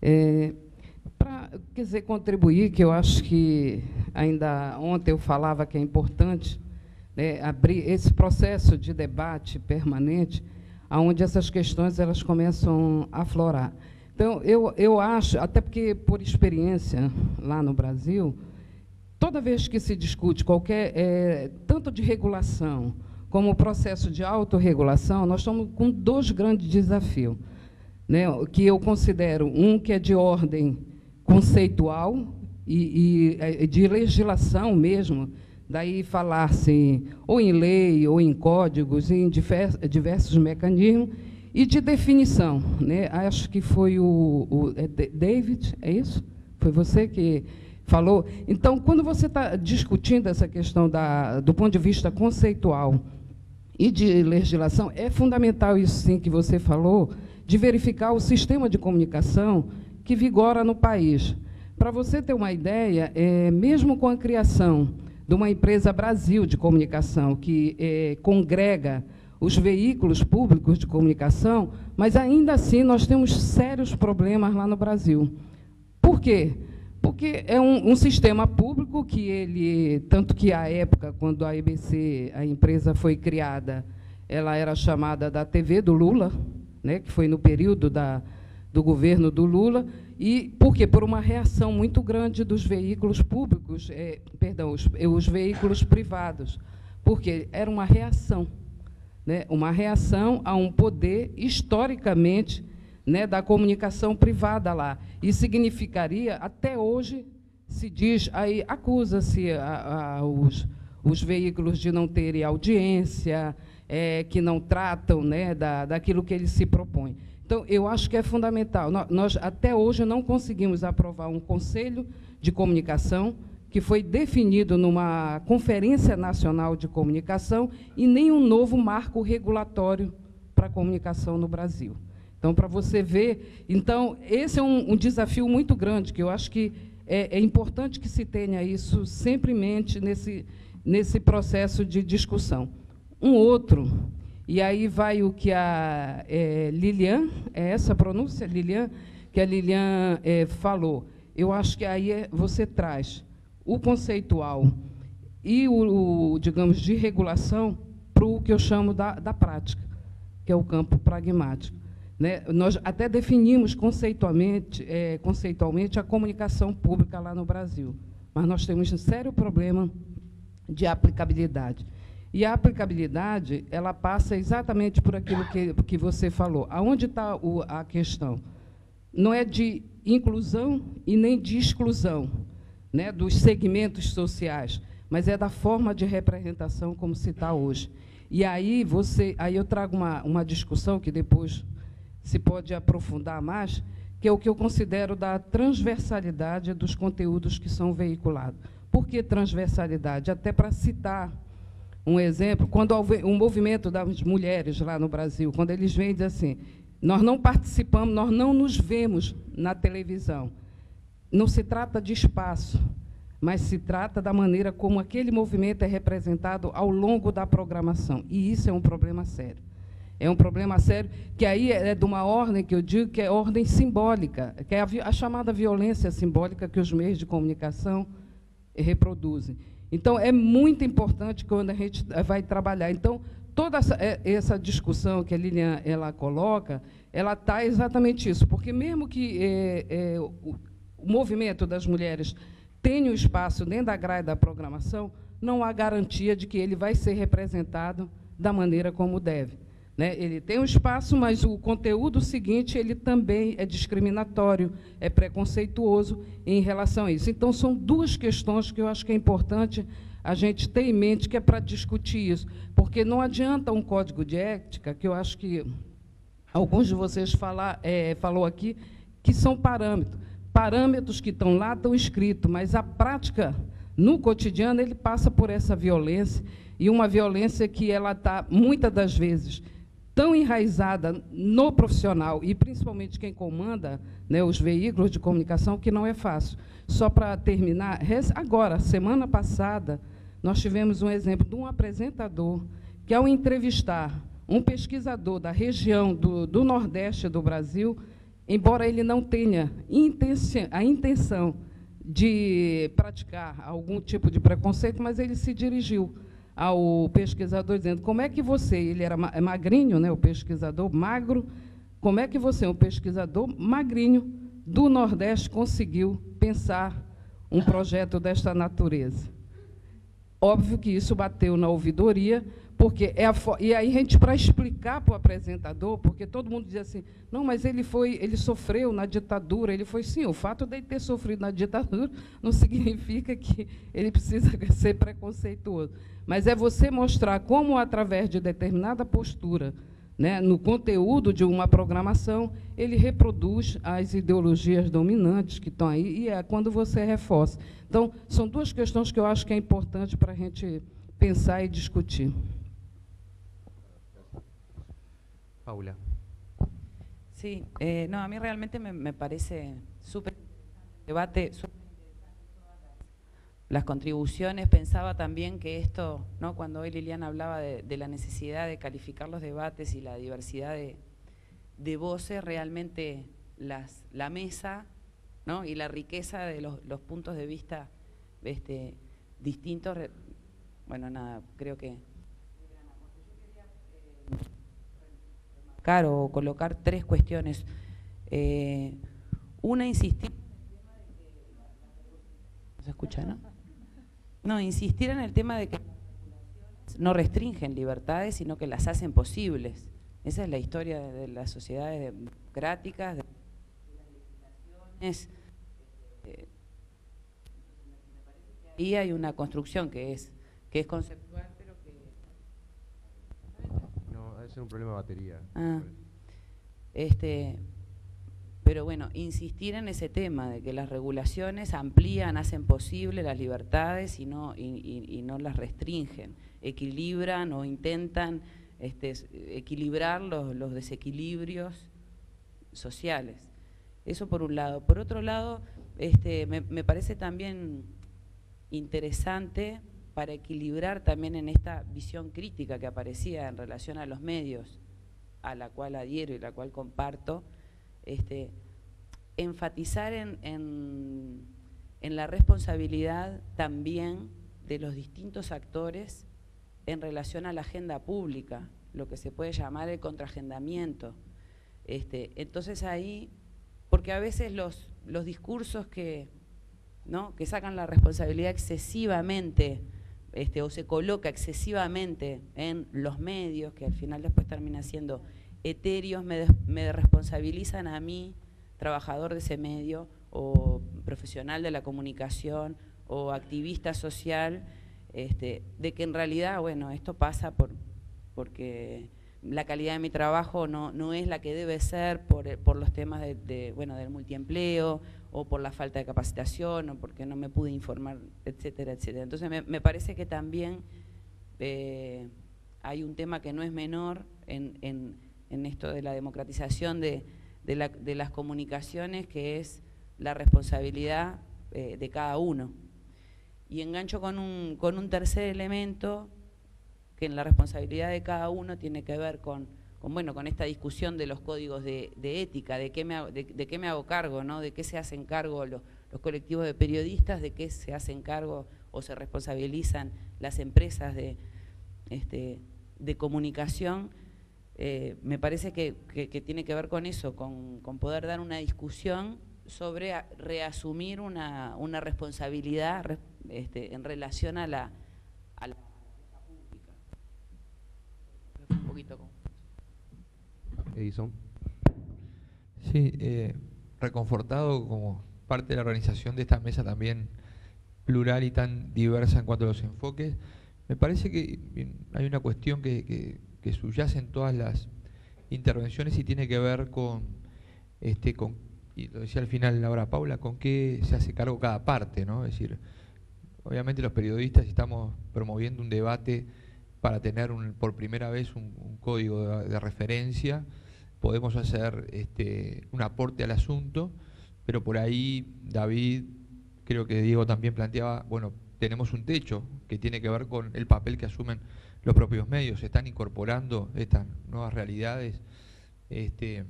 É, Para quiser contribuir, que eu acho que ainda ontem eu falava que é importante, né, abrir esse processo de debate permanente, onde essas questões elas começam a aflorar. Então, eu, eu acho, até porque, por experiência lá no Brasil, toda vez que se discute qualquer, é, tanto de regulação como o processo de autorregulação, nós estamos com dois grandes desafios, né, que eu considero um que é de ordem conceitual e, e é, de legislação mesmo, daí falar-se ou em lei, ou em códigos, em diversos mecanismos, e de definição. Né? Acho que foi o, o é David, é isso? Foi você que falou. Então, quando você está discutindo essa questão da, do ponto de vista conceitual e de legislação, é fundamental isso sim que você falou, de verificar o sistema de comunicação que vigora no país. Para você ter uma ideia, é, mesmo com a criação de uma empresa Brasil de comunicação, que é, congrega os veículos públicos de comunicação, mas ainda assim nós temos sérios problemas lá no Brasil. Por quê? Porque é um, um, sistema público que ele, tanto que à época, quando a EBC, a empresa foi criada, ela era chamada da TV do Lula, né, que foi no período da, do governo do Lula, e por quê? Por uma reação muito grande dos veículos públicos, é, perdão, os, os, veículos privados, porque era uma reação, né, uma reação a um poder historicamente né, da comunicação privada lá. E significaria, até hoje, se diz, aí acusa-se os, os veículos de não terem audiência, é, que não tratam né, da, daquilo que eles se propõem. Então, eu acho que é fundamental. Nós, até hoje, não conseguimos aprovar um conselho de comunicação que foi definido numa Conferência Nacional de Comunicação e nem um novo marco regulatório para a comunicação no Brasil. Então, para você ver, então esse é um, um, desafio muito grande que eu acho que é, é, importante que se tenha isso sempre em mente nesse nesse processo de discussão. Um outro e aí vai o que a é, Lilian, é essa a pronúncia, Lilian, que a Lilian é, falou. Eu acho que aí é, você traz o conceitual e o, o digamos, de regulação para o que eu chamo da, da prática, que é o campo pragmático. Né? Nós até definimos conceitualmente, é, conceitualmente a comunicação pública lá no Brasil, mas nós temos um sério problema de aplicabilidade. E a aplicabilidade, ela passa exatamente por aquilo que, que você falou. Aonde está a questão? Não é de inclusão e nem de exclusão né, dos segmentos sociais, mas é da forma de representação como se está hoje. E aí você, aí eu trago uma, uma discussão que depois se pode aprofundar mais, que é o que eu considero da transversalidade dos conteúdos que são veiculados. Por que transversalidade? Até para citar um exemplo, quando o movimento das mulheres lá no Brasil, quando eles vêm e dizem assim, nós não participamos, nós não nos vemos na televisão. Não se trata de espaço, mas se trata da maneira como aquele movimento é representado ao longo da programação. E isso é um problema sério. É um problema sério, que aí é de uma ordem que eu digo que é ordem simbólica, que é a, a chamada violência simbólica que os meios de comunicação reproduzem. Então, é muito importante quando a gente vai trabalhar. Então, toda essa, é, essa discussão que a Lilian ela coloca, ela está exatamente isso, porque mesmo que é, é, o, o, movimento das mulheres tenha um espaço dentro da grade da programação, não há garantia de que ele vai ser representado da maneira como deve. Né? Ele tem um espaço, mas o conteúdo seguinte ele também é discriminatório, é preconceituoso em relação a isso. Então, são duas questões que eu acho que é importante a gente ter em mente, que é para discutir isso. Porque não adianta um código de ética, que eu acho que alguns de vocês falar, é, falou aqui, que são parâmetros. Parâmetros que estão lá estão escritos, mas a prática, no cotidiano, ele passa por essa violência, e uma violência que ela está, muitas das vezes, tão enraizada no profissional e principalmente quem comanda né, os veículos de comunicação que não é fácil. Só para terminar, agora, semana passada, nós tivemos um exemplo de um apresentador que, ao entrevistar um pesquisador da região do, do Nordeste do Brasil, embora ele não tenha a intenção de praticar algum tipo de preconceito, mas ele se dirigiu ao pesquisador dizendo como é que você, ele era magrinho, né, o pesquisador magro, como é que você, um pesquisador magrinho do Nordeste, conseguiu pensar um projeto desta natureza? Óbvio que isso bateu na ouvidoria, porque é a, e aí a gente para explicar para o apresentador, porque todo mundo dizia assim, não, mas ele foi, ele sofreu na ditadura, ele foi sim. O fato de ele ter sofrido na ditadura <laughs> não significa que ele precisa <laughs> ser preconceituoso, mas é você mostrar como através de determinada postura, né, no conteúdo de uma programação, ele reproduz as ideologias dominantes que estão aí e é quando você reforça. Então, são duas questões que eu acho que é importante para a gente pensar e discutir. Paula. Sí, eh, no, a mí realmente me, parece súper debate, las contribuciones. Pensaba también que esto, ¿no? cuando hoy Liliana hablaba de, la necesidad de calificar los debates y la diversidad de, voces, realmente las, la mesa ¿no? y la riqueza de los, puntos de vista este, distintos, bueno, nada, creo que o colocar tres cuestiones. Eh, una, insistir... ¿Se escucha, no? No, insistir en el tema de que no restringen libertades, sino que las hacen posibles. Esa es la historia de las sociedades democráticas, de las eh, y hay una construcción que es, que es conceptual ser un problema de batería. Ah. Este, pero bueno, insistir en ese tema de que las regulaciones amplían, hacen posible las libertades y no, y, no las restringen, equilibran o intentan este, equilibrar los, los desequilibrios sociales. Eso por un lado. Por otro lado, este, me, me parece también interesante para equilibrar también en esta visión crítica que aparecía en relación a los medios, a la cual adhiero y la cual comparto, este, enfatizar en, en, la responsabilidad también de los distintos actores en relación a la agenda pública, lo que se puede llamar el contraagendamiento. Este, entonces ahí, porque a veces los, los discursos que, ¿no? que sacan la responsabilidad excesivamente este, o se coloca excesivamente en los medios, que al final después termina siendo etéreos, me, responsabilizan a mí, trabajador de ese medio, o profesional de la comunicación, o activista social, este, de que en realidad, bueno, esto pasa por, porque la calidad de mi trabajo no, no es la que debe ser por, por los temas de, bueno, del multiempleo o por la falta de capacitación o porque no me pude informar, etcétera, etcétera. Entonces me, parece que también eh, hay un tema que no es menor en, en, esto de la democratización de, de, las comunicaciones, que es la responsabilidad eh, de cada uno. Y engancho con un, con un tercer elemento que en la responsabilidad de cada uno tiene que ver con con, bueno, con esta discusión de los códigos de, ética, de qué, me, de, qué me hago cargo, ¿no? de qué se hacen cargo los, colectivos de periodistas, de qué se hacen cargo o se responsabilizan las empresas de, este, de comunicación, eh, me parece que, tiene que ver con eso, con, poder dar una discusión sobre reasumir una, responsabilidad este, en relación a la, a la pública. Edison. Sí, eh, reconfortado como parte de la organización de esta mesa también plural y tan diversa en cuanto a los enfoques, me parece que hay una cuestión que, subyace en todas las intervenciones y tiene que ver con, este, con, y lo decía al final ahora Paula, con qué se hace cargo cada parte, ¿no? Es decir, obviamente los periodistas estamos promoviendo un debate para tener por primera vez un, código de referencia podemos hacer este, un aporte al asunto, pero por ahí David, creo que Diego también planteaba, bueno, tenemos un techo que tiene que ver con el papel que asumen los propios medios, se están incorporando estas nuevas realidades. Este,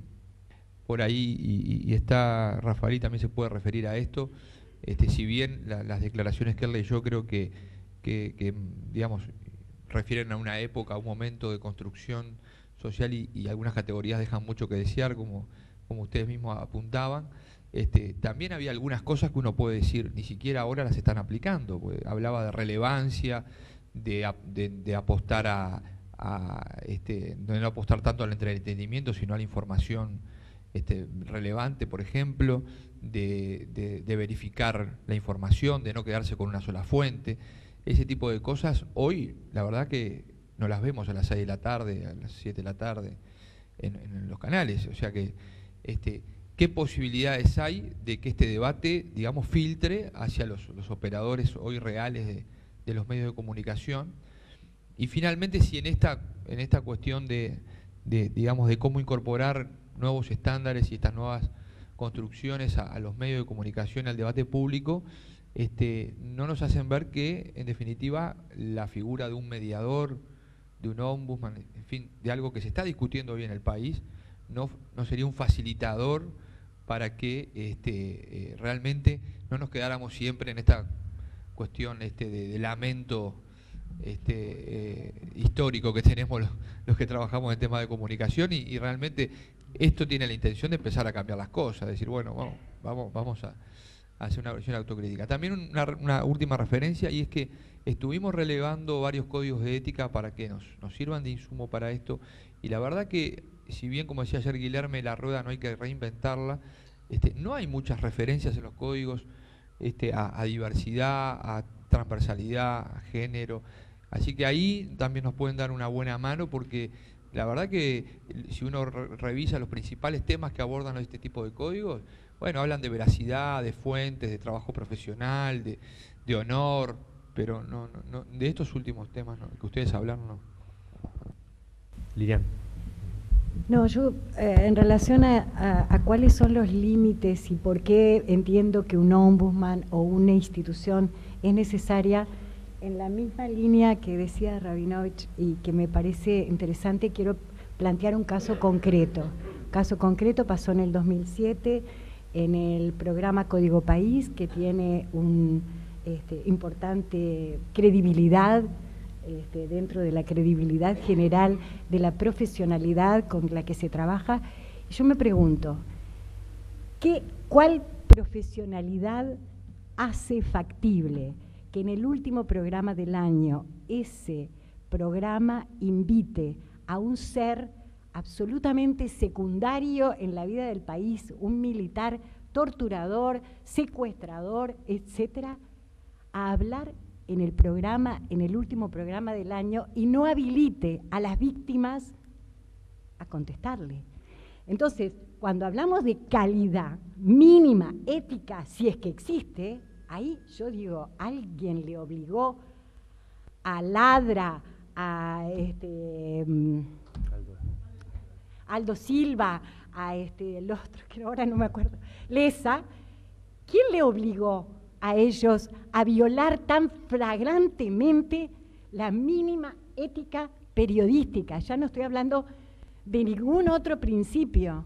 por ahí, y, está Rafael también se puede referir a esto, este, si bien las declaraciones que él leyó creo que, que, digamos, refieren a una época, a un momento de construcción social y, algunas categorías dejan mucho que desear, como, como ustedes mismos apuntaban. Este, también había algunas cosas que uno puede decir, ni siquiera ahora las están aplicando. hablaba de relevancia, de, apostar a, este, no apostar tanto al entretenimiento, sino a la información este, relevante, por ejemplo, de, verificar la información, de no quedarse con una sola fuente. Ese tipo de cosas, hoy, la verdad que no las vemos a las 6 de la tarde, a las 7 de la tarde en, los canales. O sea que, este, ¿qué posibilidades hay de que este debate, digamos, filtre hacia los, operadores hoy reales de, los medios de comunicación? Y finalmente, si en esta, en esta cuestión de, digamos, de cómo incorporar nuevos estándares y estas nuevas construcciones a, los medios de comunicación, al debate público, este, no nos hacen ver que, en definitiva, la figura de un mediador, de un ombudsman, en fin, de algo que se está discutiendo hoy en el país, no, no sería un facilitador para que este, eh, realmente no nos quedáramos siempre en esta cuestión este, de, lamento este, eh, histórico que tenemos los, que trabajamos en temas de comunicación y, realmente esto tiene la intención de empezar a cambiar las cosas, decir, bueno, vamos, vamos, vamos a, hacer una versión autocrítica. También una, última referencia y es que estuvimos relevando varios códigos de ética para que nos, nos sirvan de insumo para esto. Y la verdad que, si bien como decía ayer Guilherme, la rueda no hay que reinventarla, este, no hay muchas referencias en los códigos este, a, diversidad, a transversalidad, a género, así que ahí también nos pueden dar una buena mano porque la verdad que si uno revisa los principales temas que abordan este tipo de códigos, bueno, hablan de veracidad, de fuentes, de trabajo profesional, de, honor, pero no, no, de estos últimos temas que ustedes hablaron, no. Lilian. No, yo eh, en relación a, a, cuáles son los límites y por qué entiendo que un ombudsman o una institución es necesaria, en la misma línea que decía Rabinovich y que me parece interesante, quiero plantear un caso concreto. Caso concreto pasó en el 2007 en el programa Código País, que tiene una este, importante credibilidad este, dentro de la credibilidad general de la profesionalidad con la que se trabaja. Yo me pregunto, ¿qué, ¿cuál profesionalidad hace factible que en el último programa del año ese programa invite a un ser absolutamente secundario en la vida del país, un militar torturador, secuestrador, etcétera, a hablar en el programa, en el último programa del año, y no habilite a las víctimas a contestarle. Entonces, cuando hablamos de calidad mínima, ética, si es que existe, ahí yo digo, alguien le obligó a Ladra, a este. Mm, Aldo Silva, a este, el otro, <laughs> que ahora no me acuerdo, Lesa, ¿quién le obligó a ellos a violar tan flagrantemente la mínima ética periodística? Ya no estoy hablando de ningún otro principio,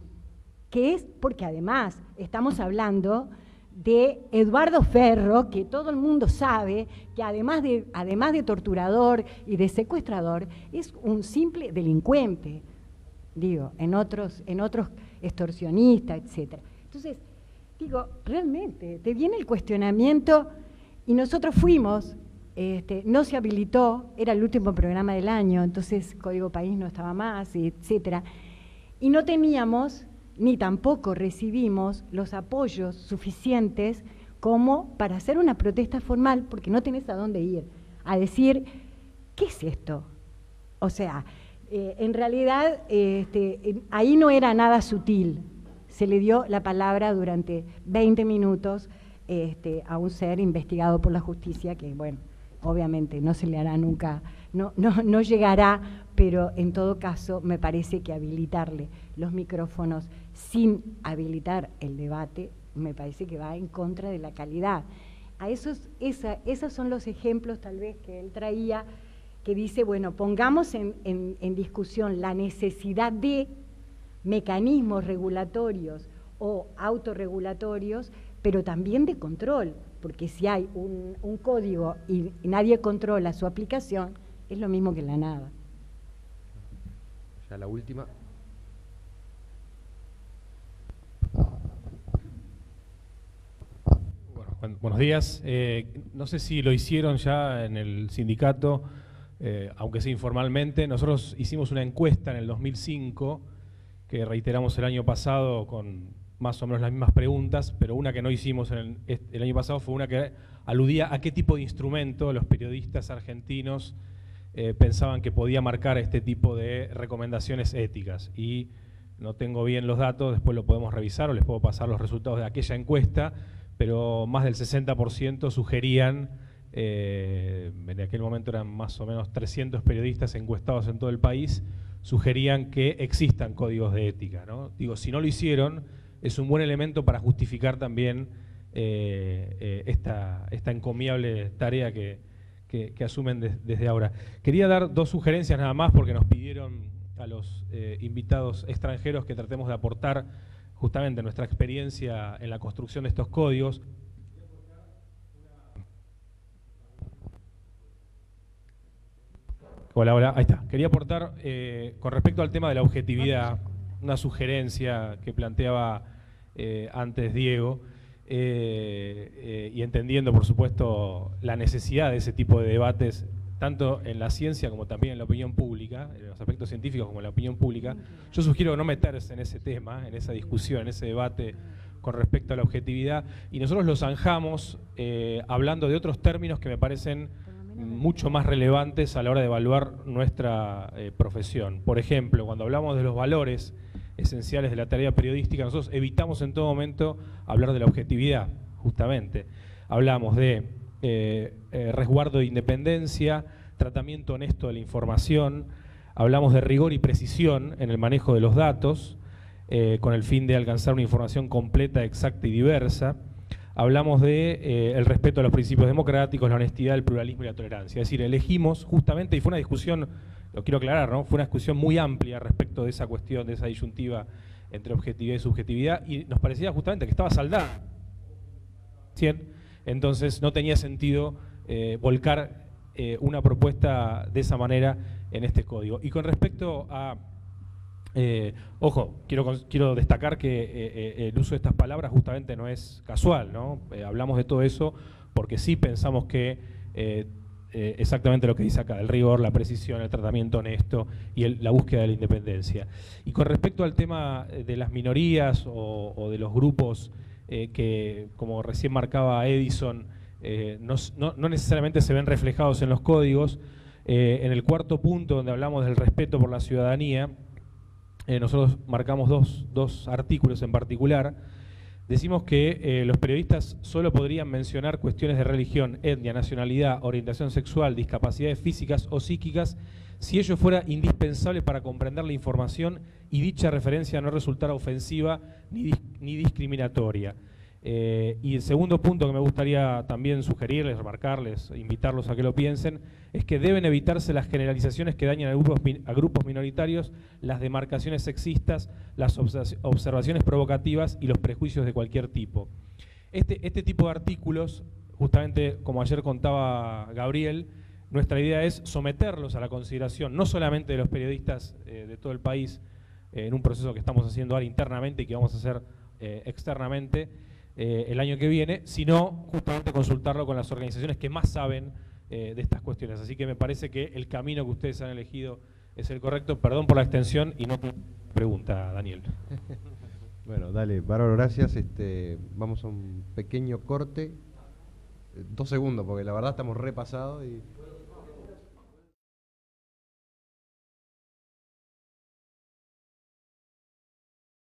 que es porque además estamos hablando de Eduardo Ferro, que todo el mundo sabe que además de, además de torturador y de secuestrador, es un simple delincuente digo, en otros, en otros extorsionistas, etcétera. Entonces, digo, realmente, te viene el cuestionamiento y nosotros fuimos, este, no se habilitó, era el último programa del año, entonces Código País no estaba más, etcétera, y no teníamos ni tampoco recibimos los apoyos suficientes como para hacer una protesta formal, porque no tenés a dónde ir, a decir, ¿qué es esto? O sea, eh, en realidad, este, ahí no era nada sutil. Se le dio la palabra durante 20 minutos este, a un ser investigado por la justicia que, bueno, obviamente no se le hará nunca, no, no, no llegará, pero en todo caso me parece que habilitarle los micrófonos sin habilitar el debate me parece que va en contra de la calidad. A esos, esos son los ejemplos tal vez que él traía que dice, bueno, pongamos en, discusión la necesidad de mecanismos regulatorios o autorregulatorios, pero también de control, porque si hay un, código y nadie controla su aplicación, es lo mismo que la nada. Ya la última. buenos días. Eh, no sé si lo hicieron ya en el sindicato, eh, aunque sea informalmente. Nosotros hicimos una encuesta en el 2005 que reiteramos el año pasado con más o menos las mismas preguntas, pero una que no hicimos el, el año pasado fue una que aludía a qué tipo de instrumento los periodistas argentinos eh, pensaban que podía marcar este tipo de recomendaciones éticas. Y no tengo bien los datos, después lo podemos revisar o les puedo pasar los resultados de aquella encuesta, pero más del 60% sugerían, eh, en aquel momento eran más o menos 300 periodistas encuestados en todo el país, sugerían que existan códigos de ética. ¿no? Digo, si no lo hicieron, es un buen elemento para justificar también eh, esta, esta encomiable tarea que, que, asumen desde ahora. Quería dar dos sugerencias nada más porque nos pidieron a los eh, invitados extranjeros que tratemos de aportar justamente nuestra experiencia en la construcción de estos códigos. Hola, hola, ahí está. Quería aportar eh, con respecto al tema de la objetividad una sugerencia que planteaba eh, antes Diego. Eh, y entendiendo, por supuesto, la necesidad de ese tipo de debates, tanto en la ciencia como también en la opinión pública, en los aspectos científicos como en la opinión pública, yo sugiero no meterse en ese tema, en esa discusión, en ese debate con respecto a la objetividad, y nosotros lo zanjamos hablando de otros términos que me parecen mucho más relevantes a la hora de evaluar nuestra profesión. Por ejemplo, cuando hablamos de los valores, esenciales de la tarea periodística, nosotros evitamos en todo momento hablar de la objetividad, justamente. Hablamos de eh, eh, resguardo de independencia, tratamiento honesto de la información, hablamos de rigor y precisión en el manejo de los datos, eh, con el fin de alcanzar una información completa, exacta y diversa. Hablamos de el respeto a los principios democráticos, la honestidad, el pluralismo y la tolerancia. Es decir, elegimos justamente, y fue una discusión lo quiero aclarar, ¿no? Fue una discusión muy amplia respecto de esa cuestión, de esa disyuntiva entre objetividad y subjetividad, y nos parecía justamente que estaba saldada. Entonces no tenía sentido eh, volcar eh, una propuesta de esa manera en este código. Y con respecto a... Eh, ojo, quiero, quiero destacar que el uso de estas palabras justamente no es casual, ¿no? hablamos de todo eso porque sí pensamos que eh, exactamente lo que dice acá, el rigor, la precisión, el tratamiento honesto y la búsqueda de la independencia. Y con respecto al tema eh, de las minorías o, de los grupos eh, que, como recién marcaba Edison, no, necesariamente se ven reflejados en los códigos, en el cuarto punto donde hablamos del respeto por la ciudadanía, nosotros marcamos dos, dos artículos en particular, Decimos que eh, los periodistas solo podrían mencionar cuestiones de religión, etnia, nacionalidad, orientación sexual, discapacidades físicas o psíquicas si ello fuera indispensable para comprender la información y dicha referencia no resultara ofensiva ni, ni discriminatoria. Eh, y el segundo punto que me gustaría también sugerirles, remarcarles, invitarlos a que lo piensen, es que deben evitarse las generalizaciones que dañan a grupos, a grupos minoritarios, las demarcaciones sexistas, las observaciones provocativas y los prejuicios de cualquier tipo. Este, este tipo de artículos, justamente como ayer contaba Gabriel, nuestra idea es someterlos a la consideración no solamente de los periodistas eh, de todo el país, eh, en un proceso que estamos haciendo ahora internamente y que vamos a hacer externamente, eh, el año que viene, sino justamente consultarlo con las organizaciones que más saben eh, de estas cuestiones. Así que me parece que el camino que ustedes han elegido es el correcto. Perdón por la extensión y no pregunta, Daniel. <laughs> bueno, dale, Bárbaro, gracias. Este, vamos a un pequeño corte. Eh, dos segundos, porque la verdad estamos repasados y...